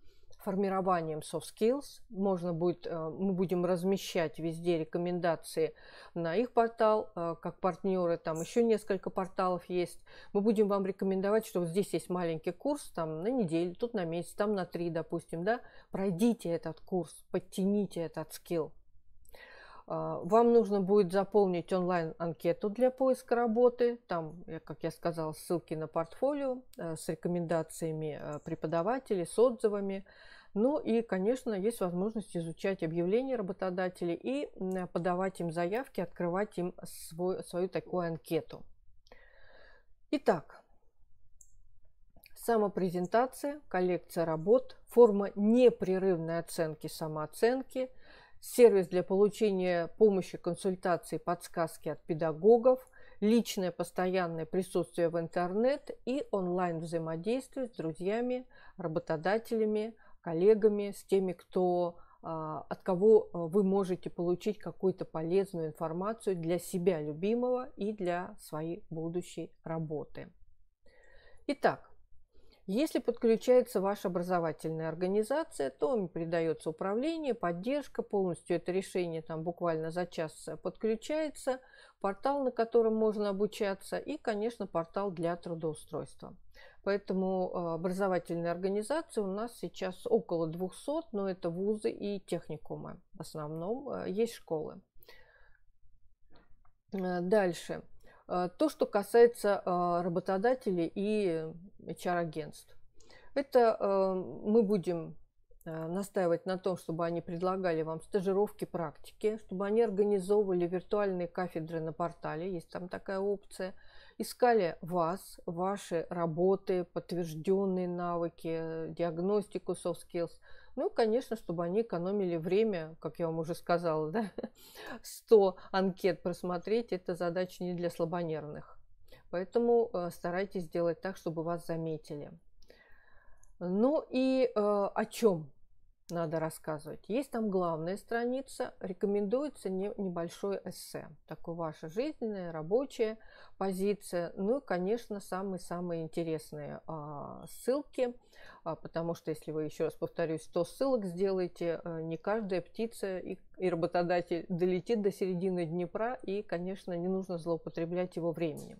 формированием soft skills. Можно будет, э, мы будем размещать везде рекомендации на их портал, э, как партнеры, там еще несколько порталов есть. Мы будем вам рекомендовать, что вот здесь есть маленький курс, там на неделю, тут на месяц, там на три, допустим, да. Пройдите этот курс, подтяните этот скилл. А, вам нужно будет заполнить онлайн-анкету для поиска работы. Там, как я сказала, ссылки на портфолио э, с рекомендациями э, преподавателей, с отзывами. Ну и, конечно, есть возможность изучать объявления работодателей и подавать им заявки, открывать им свой, свою такую анкету. Итак, самопрезентация, коллекция работ, форма непрерывной оценки самооценки – сервис для получения помощи, консультаций, подсказки от педагогов, личное постоянное присутствие в интернет и онлайн взаимодействие с друзьями, работодателями, коллегами, с теми, кто, а, от кого а, вы можете получить какую-то полезную информацию для себя любимого и для своей будущей работы. Итак, если подключается ваша образовательная организация, то вам передается управление, поддержка, полностью это решение там буквально за час подключается, портал, на котором можно обучаться и, конечно, портал для трудоустройства. Поэтому э, образовательные организации у нас сейчас около 200, но это вузы и техникумы в основном, э, есть школы. Э, дальше. То, что касается работодателей и HR-агентств. Это мы будем настаивать на том, чтобы они предлагали вам стажировки, практики, чтобы они организовывали виртуальные кафедры на портале, есть там такая опция, искали вас, ваши работы, подтвержденные навыки, диагностику soft skills – ну, конечно, чтобы они экономили время, как я вам уже сказала, да, 100 анкет просмотреть, это задача не для слабонервных. Поэтому э, старайтесь сделать так, чтобы вас заметили. Ну и э, о чем надо рассказывать. Есть там главная страница, рекомендуется не, небольшое эссе. Такое ваша жизненная, рабочая позиция. Ну и, конечно, самые-самые интересные а, ссылки, а, потому что, если вы, еще раз повторюсь, 100 ссылок сделаете, а, не каждая птица и, и работодатель долетит до середины Днепра, и, конечно, не нужно злоупотреблять его временем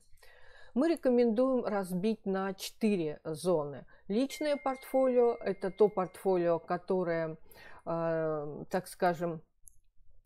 мы рекомендуем разбить на четыре зоны. Личное портфолио – это то портфолио, которое, э, так скажем,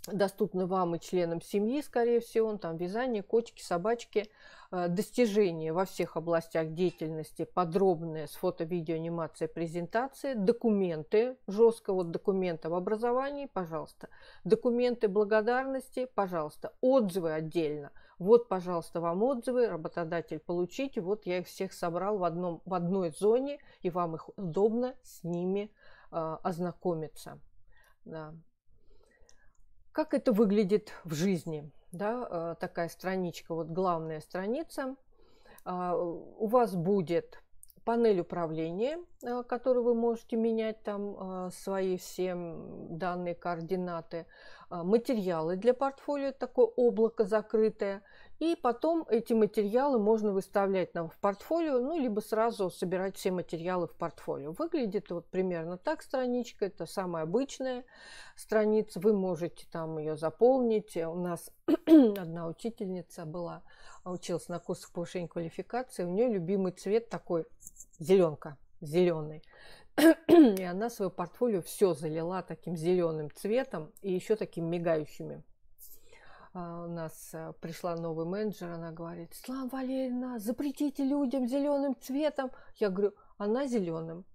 доступно вам и членам семьи, скорее всего, там вязание, котики, собачки, э, достижения во всех областях деятельности, подробные с фото, видео, анимацией, презентации, документы, жестко вот документы в образовании, пожалуйста, документы благодарности, пожалуйста, отзывы отдельно – вот, пожалуйста, вам отзывы, работодатель, получите. Вот я их всех собрал в, одном, в одной зоне, и вам их удобно с ними э, ознакомиться. Да. Как это выглядит в жизни? Да, э, такая страничка, вот главная страница. А, у вас будет панель управления, э, которую вы можете менять там э, свои все данные, координаты, материалы для портфолио, такое облако закрытое, и потом эти материалы можно выставлять нам в портфолио, ну, либо сразу собирать все материалы в портфолио. Выглядит вот примерно так страничка, это самая обычная страница, вы можете там ее заполнить. У нас одна учительница была, училась на курсах повышения квалификации, у нее любимый цвет такой зеленка, зеленый. И она свое портфолио все залила таким зеленым цветом и еще таким мигающими а, у нас э, пришла новый менеджер, она говорит, Слава Валерьевна, запретите людям зеленым цветом. Я говорю, она зеленым,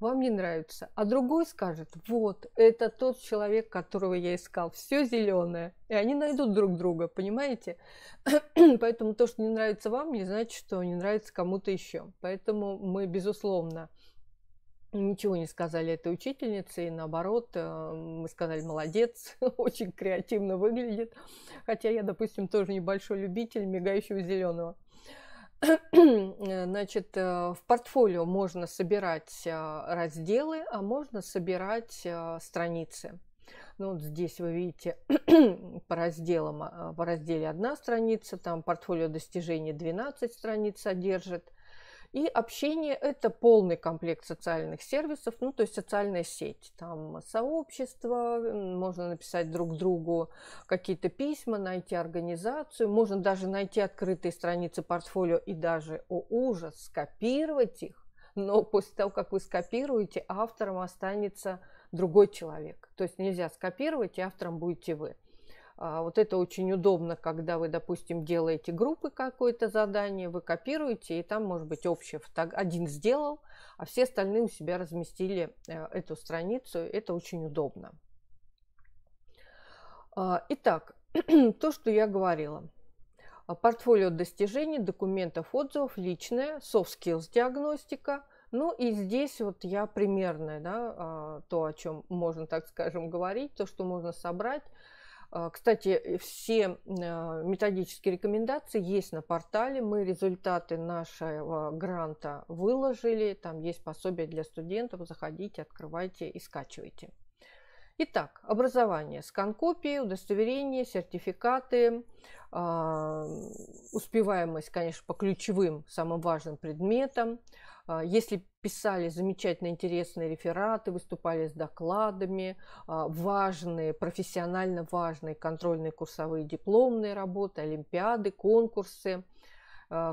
вам не нравится. А другой скажет, вот, это тот человек, которого я искал, все зеленое. И они найдут друг друга, понимаете? Поэтому то, что не нравится вам, не значит, что не нравится кому-то еще. Поэтому мы, безусловно, ничего не сказали этой учительнице, и наоборот, э, мы сказали, молодец, очень креативно выглядит. Хотя я, допустим, тоже небольшой любитель мигающего зеленого. Значит, э, в портфолио можно собирать э, разделы, а можно собирать страницы. Ну, вот здесь вы видите по разделам, по разделе одна страница, там портфолио достижений 12 страниц содержит – и общение – это полный комплект социальных сервисов, ну, то есть социальная сеть. Там сообщество, можно написать друг другу какие-то письма, найти организацию, можно даже найти открытые страницы портфолио и даже, о ужас, скопировать их. Но после того, как вы скопируете, автором останется другой человек. То есть нельзя скопировать, и автором будете вы. А, вот это очень удобно, когда вы, допустим, делаете группы какое-то задание, вы копируете, и там, может быть, общее один сделал, а все остальные у себя разместили э, эту страницу. Это очень удобно. А, итак, то, что я говорила. А, портфолио достижений, документов, отзывов, личное, soft skills диагностика. Ну и здесь вот я примерно, да, то, о чем можно, так скажем, говорить, то, что можно собрать – кстати, все а, методические рекомендации есть на портале. Мы результаты нашего гранта выложили. Там есть пособие для студентов. Заходите, открывайте и скачивайте. Итак, образование. Скан-копии, удостоверения, сертификаты, а, успеваемость, конечно, по ключевым, самым важным предметам. Если писали замечательно интересные рефераты, выступали с докладами, а, важные, профессионально важные контрольные курсовые дипломные работы, олимпиады, конкурсы –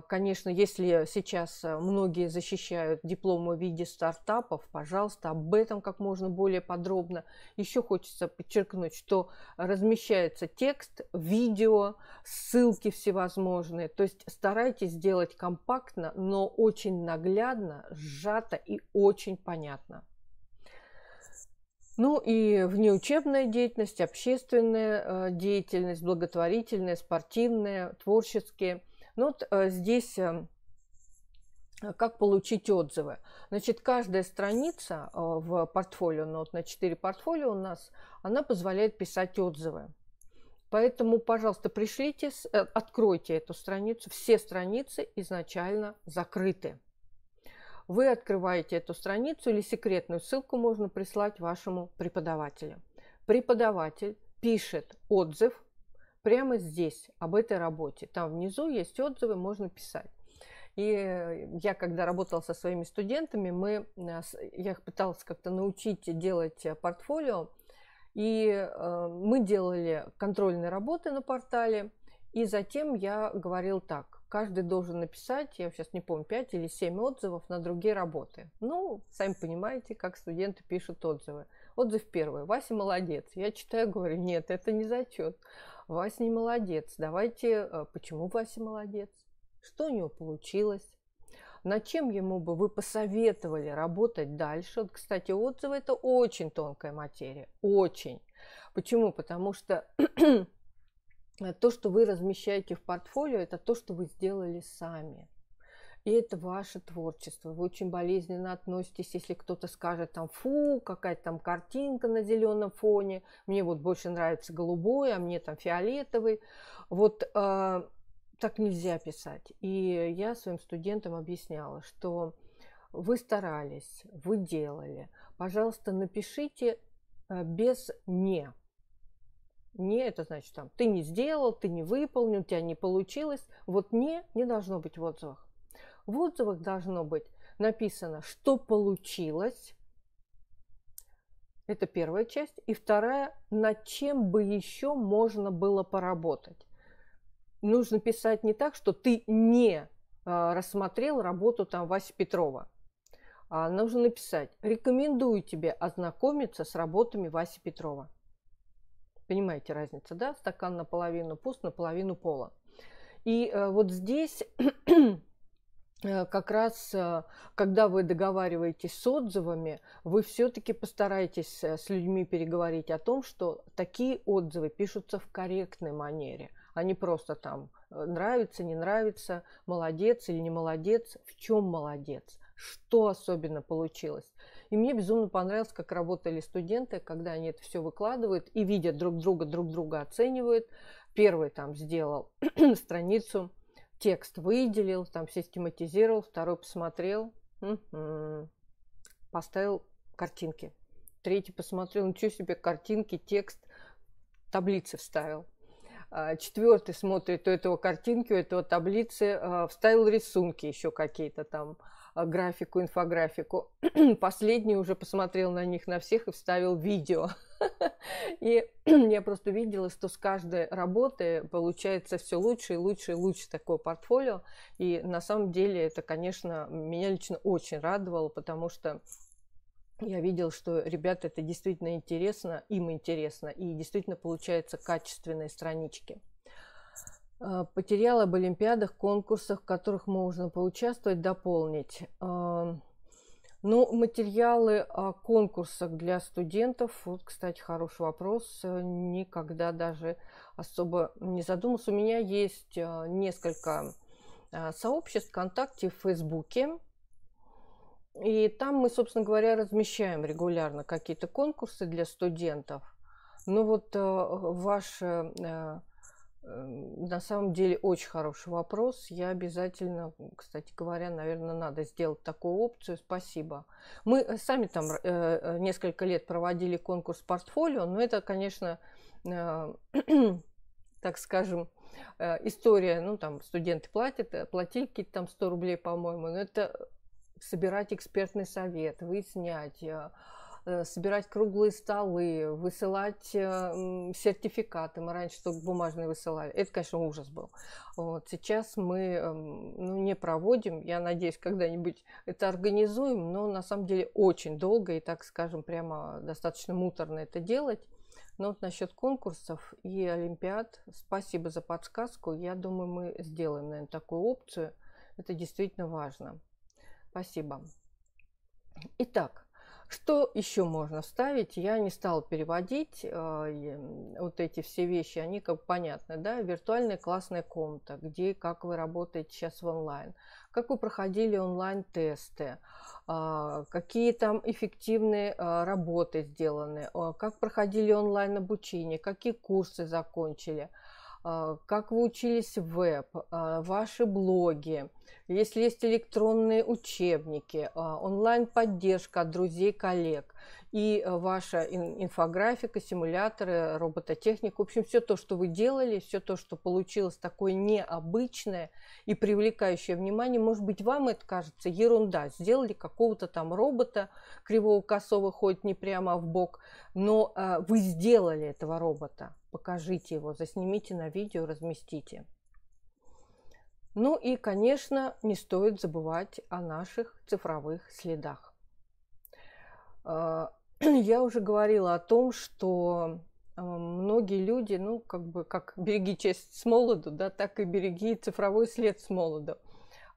конечно, если сейчас э, многие защищают дипломы в виде стартапов, пожалуйста, об этом как можно более подробно. Еще хочется подчеркнуть, что размещается текст, видео, ссылки всевозможные. То есть старайтесь сделать компактно, но очень наглядно, сжато и очень понятно. Ну и внеучебная деятельность, общественная э, деятельность, благотворительная, спортивная, творческие – ну вот э, здесь э, как получить отзывы. Значит, каждая страница э, в портфолио, ну вот на 4 портфолио у нас, она позволяет писать отзывы. Поэтому, пожалуйста, пришлите, откройте эту страницу. Все страницы изначально закрыты. Вы открываете эту страницу или секретную ссылку можно прислать вашему преподавателю. Преподаватель пишет отзыв прямо здесь, об этой работе. Там внизу есть отзывы, можно писать. И я, когда работала со своими студентами, мы, э, я их пыталась как-то научить делать э, портфолио, и э, мы делали контрольные работы на портале, и затем я говорил так, каждый должен написать, я сейчас не помню, 5 или 7 отзывов на другие работы. Ну, сами понимаете, как студенты пишут отзывы. Отзыв первый. Вася молодец. Я читаю, говорю, нет, это не зачет. Вася молодец. Давайте, э, почему Вася молодец? Что у него получилось? Над чем ему бы вы посоветовали работать дальше? Вот, кстати, отзывы – это очень тонкая материя. Очень. Почему? Потому что то, что вы размещаете в портфолио, это то, что вы сделали сами. И это ваше творчество. Вы очень болезненно относитесь, если кто-то скажет там, фу, какая-то там картинка на зеленом фоне, мне вот больше нравится голубой, а мне там фиолетовый. Вот э, так нельзя писать. И я своим студентам объясняла, что вы старались, вы делали. Пожалуйста, напишите э, без «не». Не, это значит, там, ты не сделал, ты не выполнил, у тебя не получилось. Вот не, не должно быть в отзывах. В отзывах должно быть написано, что получилось. Это первая часть. И вторая, над чем бы еще можно было поработать. Нужно писать не так, что ты не а, рассмотрел работу там Васи Петрова. А нужно написать, рекомендую тебе ознакомиться с работами Васи Петрова. Понимаете разницу, да? Стакан наполовину пуст, наполовину пола. И э, вот здесь как раз, э, когда вы договариваетесь с отзывами, вы все-таки постараетесь э, с людьми переговорить о том, что такие отзывы пишутся в корректной манере, а не просто там э, нравится, не нравится, молодец или не молодец, в чем молодец, что особенно получилось. И мне безумно понравилось, как работали студенты, когда они это все выкладывают и видят друг друга, друг друга оценивают. Первый там сделал страницу, текст выделил, там систематизировал, второй посмотрел, поставил картинки. Третий посмотрел, ничего себе, картинки, текст, таблицы вставил. А, Четвертый смотрит у этого картинки, у этого таблицы, а, вставил рисунки еще какие-то там. А, графику, инфографику. Последний уже посмотрел на них на всех и вставил видео. И я просто видела, что с каждой работы получается все лучше и лучше и лучше такое портфолио. И на самом деле это, конечно, меня лично очень радовало, потому что я видел, что ребята это действительно интересно, им интересно, и действительно получаются качественные странички. А, Потерял об олимпиадах, конкурсах, в которых можно поучаствовать, дополнить. Ну, материалы о конкурсах для студентов, вот, кстати, хороший вопрос, никогда даже особо не задумался. У меня есть а, несколько сообществ ВКонтакте, в Фейсбуке, и там мы, собственно говоря, размещаем регулярно какие-то конкурсы для студентов. Ну вот ваш Эм, на самом деле очень хороший вопрос. Я обязательно, кстати говоря, наверное, надо сделать такую опцию. Спасибо. Мы э, сами там э, э, несколько лет проводили конкурс портфолио, но это, конечно, так скажем, история, ну там студенты платят, платили какие-то там 100 рублей, по-моему, но это собирать экспертный совет, выяснять, Э, собирать круглые столы, высылать э, сертификаты. Мы раньше только бумажные высылали. Это, конечно, ужас был. Вот. Сейчас мы эм, ну, не проводим. Я надеюсь, когда-нибудь это организуем, но на самом деле очень долго и, так скажем, прямо достаточно муторно это делать. Но вот насчет конкурсов и олимпиад, спасибо за подсказку. Я думаю, мы сделаем, наверное, такую опцию. Это действительно важно. Спасибо. Итак, что еще можно вставить? Я не стала переводить э, вот эти все вещи, они как понятны, да? Виртуальная классная комната, где, как вы работаете сейчас в онлайн, как вы проходили онлайн-тесты, э, какие там эффективные э, работы сделаны, как проходили онлайн-обучение, какие курсы закончили, как вы учились в веб, э, ваши блоги, если есть электронные учебники, а, онлайн-поддержка от друзей, коллег и ваша инфографика, симуляторы, робототехника, в общем, все то, что вы делали, все то, что получилось такое необычное и привлекающее внимание, может быть, вам это кажется ерунда. Сделали какого-то там робота кривого косого, ходит не прямо в бок, но вы сделали этого робота. Покажите его, заснимите на видео, разместите. Ну и, конечно, не стоит забывать о наших цифровых следах. А, я уже говорила о том, что а, многие люди, ну, как бы, как береги честь с молоду, да, так и береги цифровой след с молоду.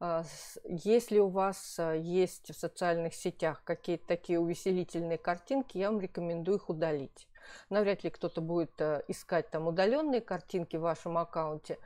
А, если у вас есть в социальных сетях какие-то такие увеселительные картинки, я вам рекомендую их удалить. Навряд ли кто-то будет искать там удаленные картинки в вашем аккаунте,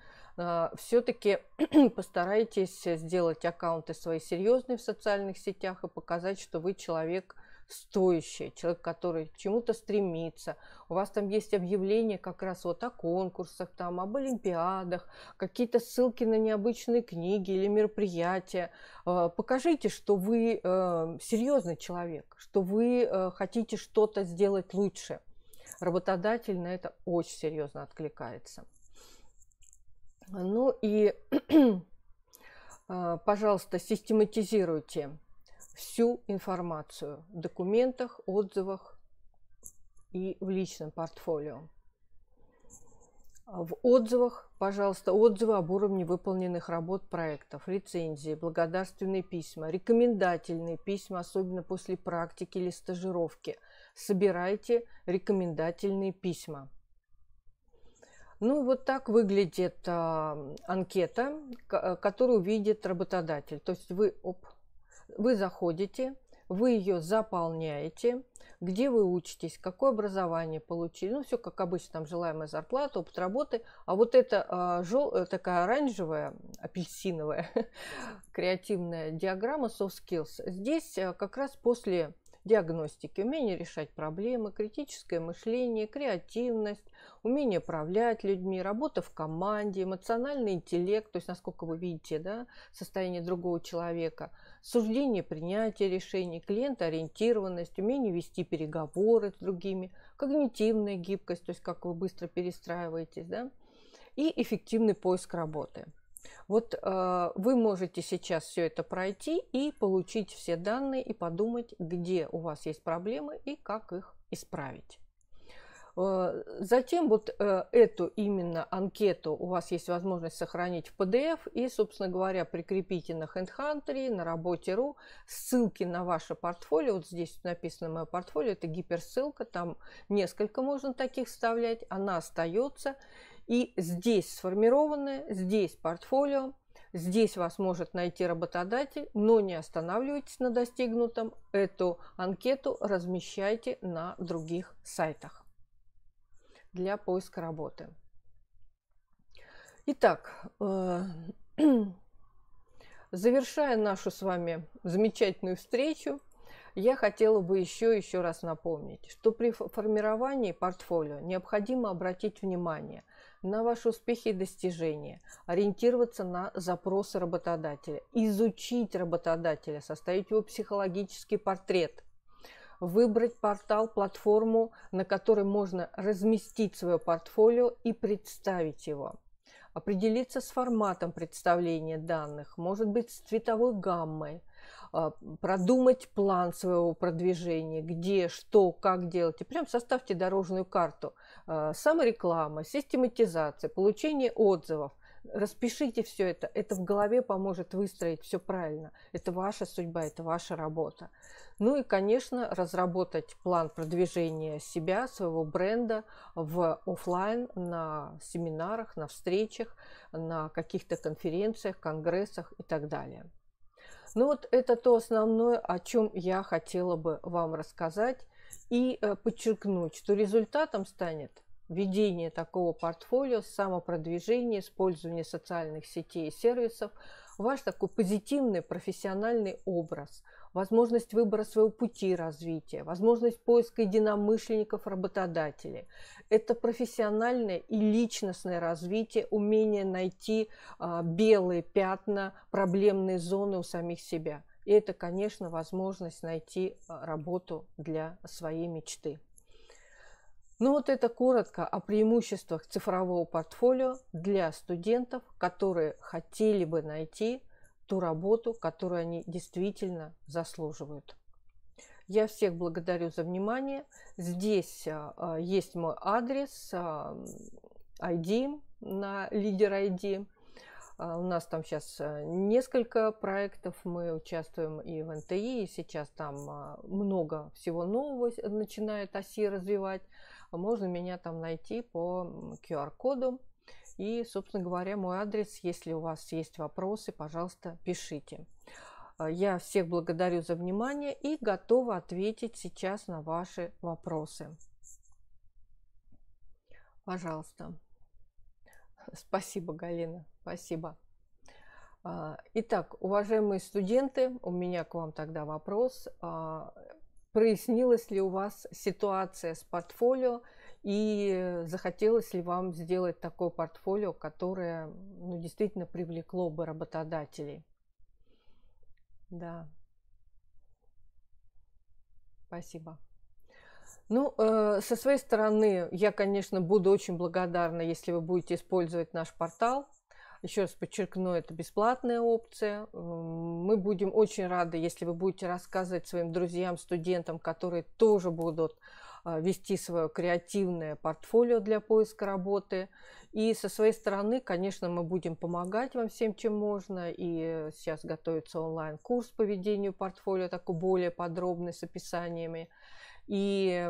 все-таки постарайтесь сделать аккаунты свои серьезные в социальных сетях и показать, что вы человек стоящий, человек, который к чему-то стремится. У вас там есть объявления как раз вот о конкурсах, там, об олимпиадах, какие-то ссылки на необычные книги или мероприятия. Э, покажите, что вы э, серьезный человек, что вы э, хотите что-то сделать лучше. Работодатель на это очень серьезно откликается. Ну и, пожалуйста, систематизируйте всю информацию в документах, отзывах и в личном портфолио. В отзывах, пожалуйста, отзывы об уровне выполненных работ проектов, рецензии, благодарственные письма, рекомендательные письма, особенно после практики или стажировки. Собирайте рекомендательные письма. Ну, вот так выглядит а, анкета, которую видит работодатель. То есть вы, оп, вы заходите, вы ее заполняете, где вы учитесь, какое образование получили, ну все как обычно, там желаемая зарплата, опыт работы, а вот эта а, жел, э, такая оранжевая, апельсиновая креативная диаграмма soft skills, здесь а, как раз после диагностики, умение решать проблемы, критическое мышление, креативность, умение управлять людьми, работа в команде, эмоциональный интеллект, то есть насколько вы видите да, состояние другого человека, суждение, принятие решений, клиентоориентированность, умение вести переговоры с другими, когнитивная гибкость, то есть как вы быстро перестраиваетесь, да, и эффективный поиск работы. Вот э, вы можете сейчас все это пройти и получить все данные и подумать, где у вас есть проблемы и как их исправить. Э, затем вот э, эту именно анкету у вас есть возможность сохранить в PDF и, собственно говоря, прикрепите на HandHunter, на работе.ру ссылки на ваше портфолио. Вот здесь написано мое портфолио, это гиперссылка, там несколько можно таких вставлять, она остается. И здесь сформированное, здесь портфолио, здесь вас может найти работодатель, но не останавливайтесь на достигнутом. Эту анкету размещайте на других сайтах для поиска работы. Итак, э, завершая нашу с вами замечательную встречу, я хотела бы еще еще раз напомнить, что при формировании портфолио необходимо обратить внимание на ваши успехи и достижения, ориентироваться на запросы работодателя, изучить работодателя, составить его психологический портрет, выбрать портал, платформу, на которой можно разместить свое портфолио и представить его. Определиться с форматом представления данных, может быть, с цветовой гаммой – а, продумать план своего продвижения, где, что, как делать. И прям составьте дорожную карту. А, самореклама, систематизация, получение отзывов. Распишите все это. Это в голове поможет выстроить все правильно. Это ваша судьба, это ваша работа. Ну и, конечно, разработать план продвижения себя, своего бренда в офлайн на семинарах, на встречах, на каких-то конференциях, конгрессах и так далее. Ну вот это то основное, о чем я хотела бы вам рассказать и э, подчеркнуть, что результатом станет ведение такого портфолио, самопродвижение, использование социальных сетей и сервисов, ваш такой позитивный профессиональный образ – возможность выбора своего пути развития, возможность поиска единомышленников, работодателей. Это профессиональное и личностное развитие, умение найти а, белые пятна, проблемные зоны у самих себя. И это, конечно, возможность найти а, работу для своей мечты. Ну вот это коротко о преимуществах цифрового портфолио для студентов, которые хотели бы найти ту работу, которую они действительно заслуживают. Я всех благодарю за внимание. Здесь а, а есть мой адрес, а, ID на лидер ID. А, у нас там сейчас а, несколько проектов, мы участвуем и в НТИ, и сейчас там а, много всего нового начинает оси развивать. Можно меня там найти по QR-коду. И, собственно говоря, мой адрес, если у вас есть вопросы, пожалуйста, пишите. А, я всех благодарю за внимание и готова ответить сейчас на ваши вопросы. Пожалуйста. Спасибо, Галина, спасибо. А, итак, уважаемые студенты, у меня к вам тогда вопрос. Прояснилась ли у вас ситуация с портфолио и захотелось ли вам сделать такое портфолио, которое ну, действительно привлекло бы работодателей? Да. Спасибо. Ну, э, со своей стороны, я, конечно, буду очень благодарна, если вы будете использовать наш портал. Еще раз подчеркну, это бесплатная опция. Мы будем очень рады, если вы будете рассказывать своим друзьям, студентам, которые тоже будут э, вести свое креативное портфолио для поиска работы. И со своей стороны, конечно, мы будем помогать вам всем, чем можно. И сейчас готовится онлайн-курс по ведению портфолио, такой более подробный, с описаниями. И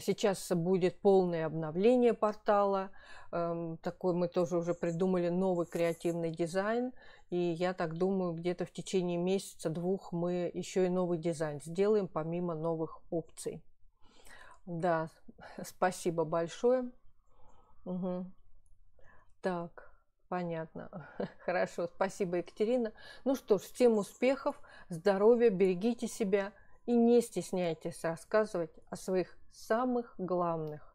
сейчас будет полное обновление портала. Эм, такой мы тоже уже придумали новый креативный дизайн. И я так думаю, где-то в течение месяца-двух мы еще и новый дизайн сделаем, помимо новых опций. Да, спасибо большое. Угу. Так, понятно. Хорошо, спасибо, Екатерина. Ну что ж, всем успехов, здоровья, берегите себя – и не стесняйтесь рассказывать о своих самых главных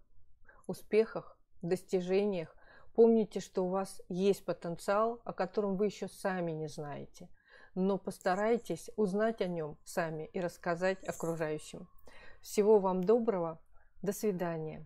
успехах, достижениях. Помните, что у вас есть потенциал, о котором вы еще сами не знаете. Но постарайтесь узнать о нем сами и рассказать окружающим. Всего вам доброго. До свидания.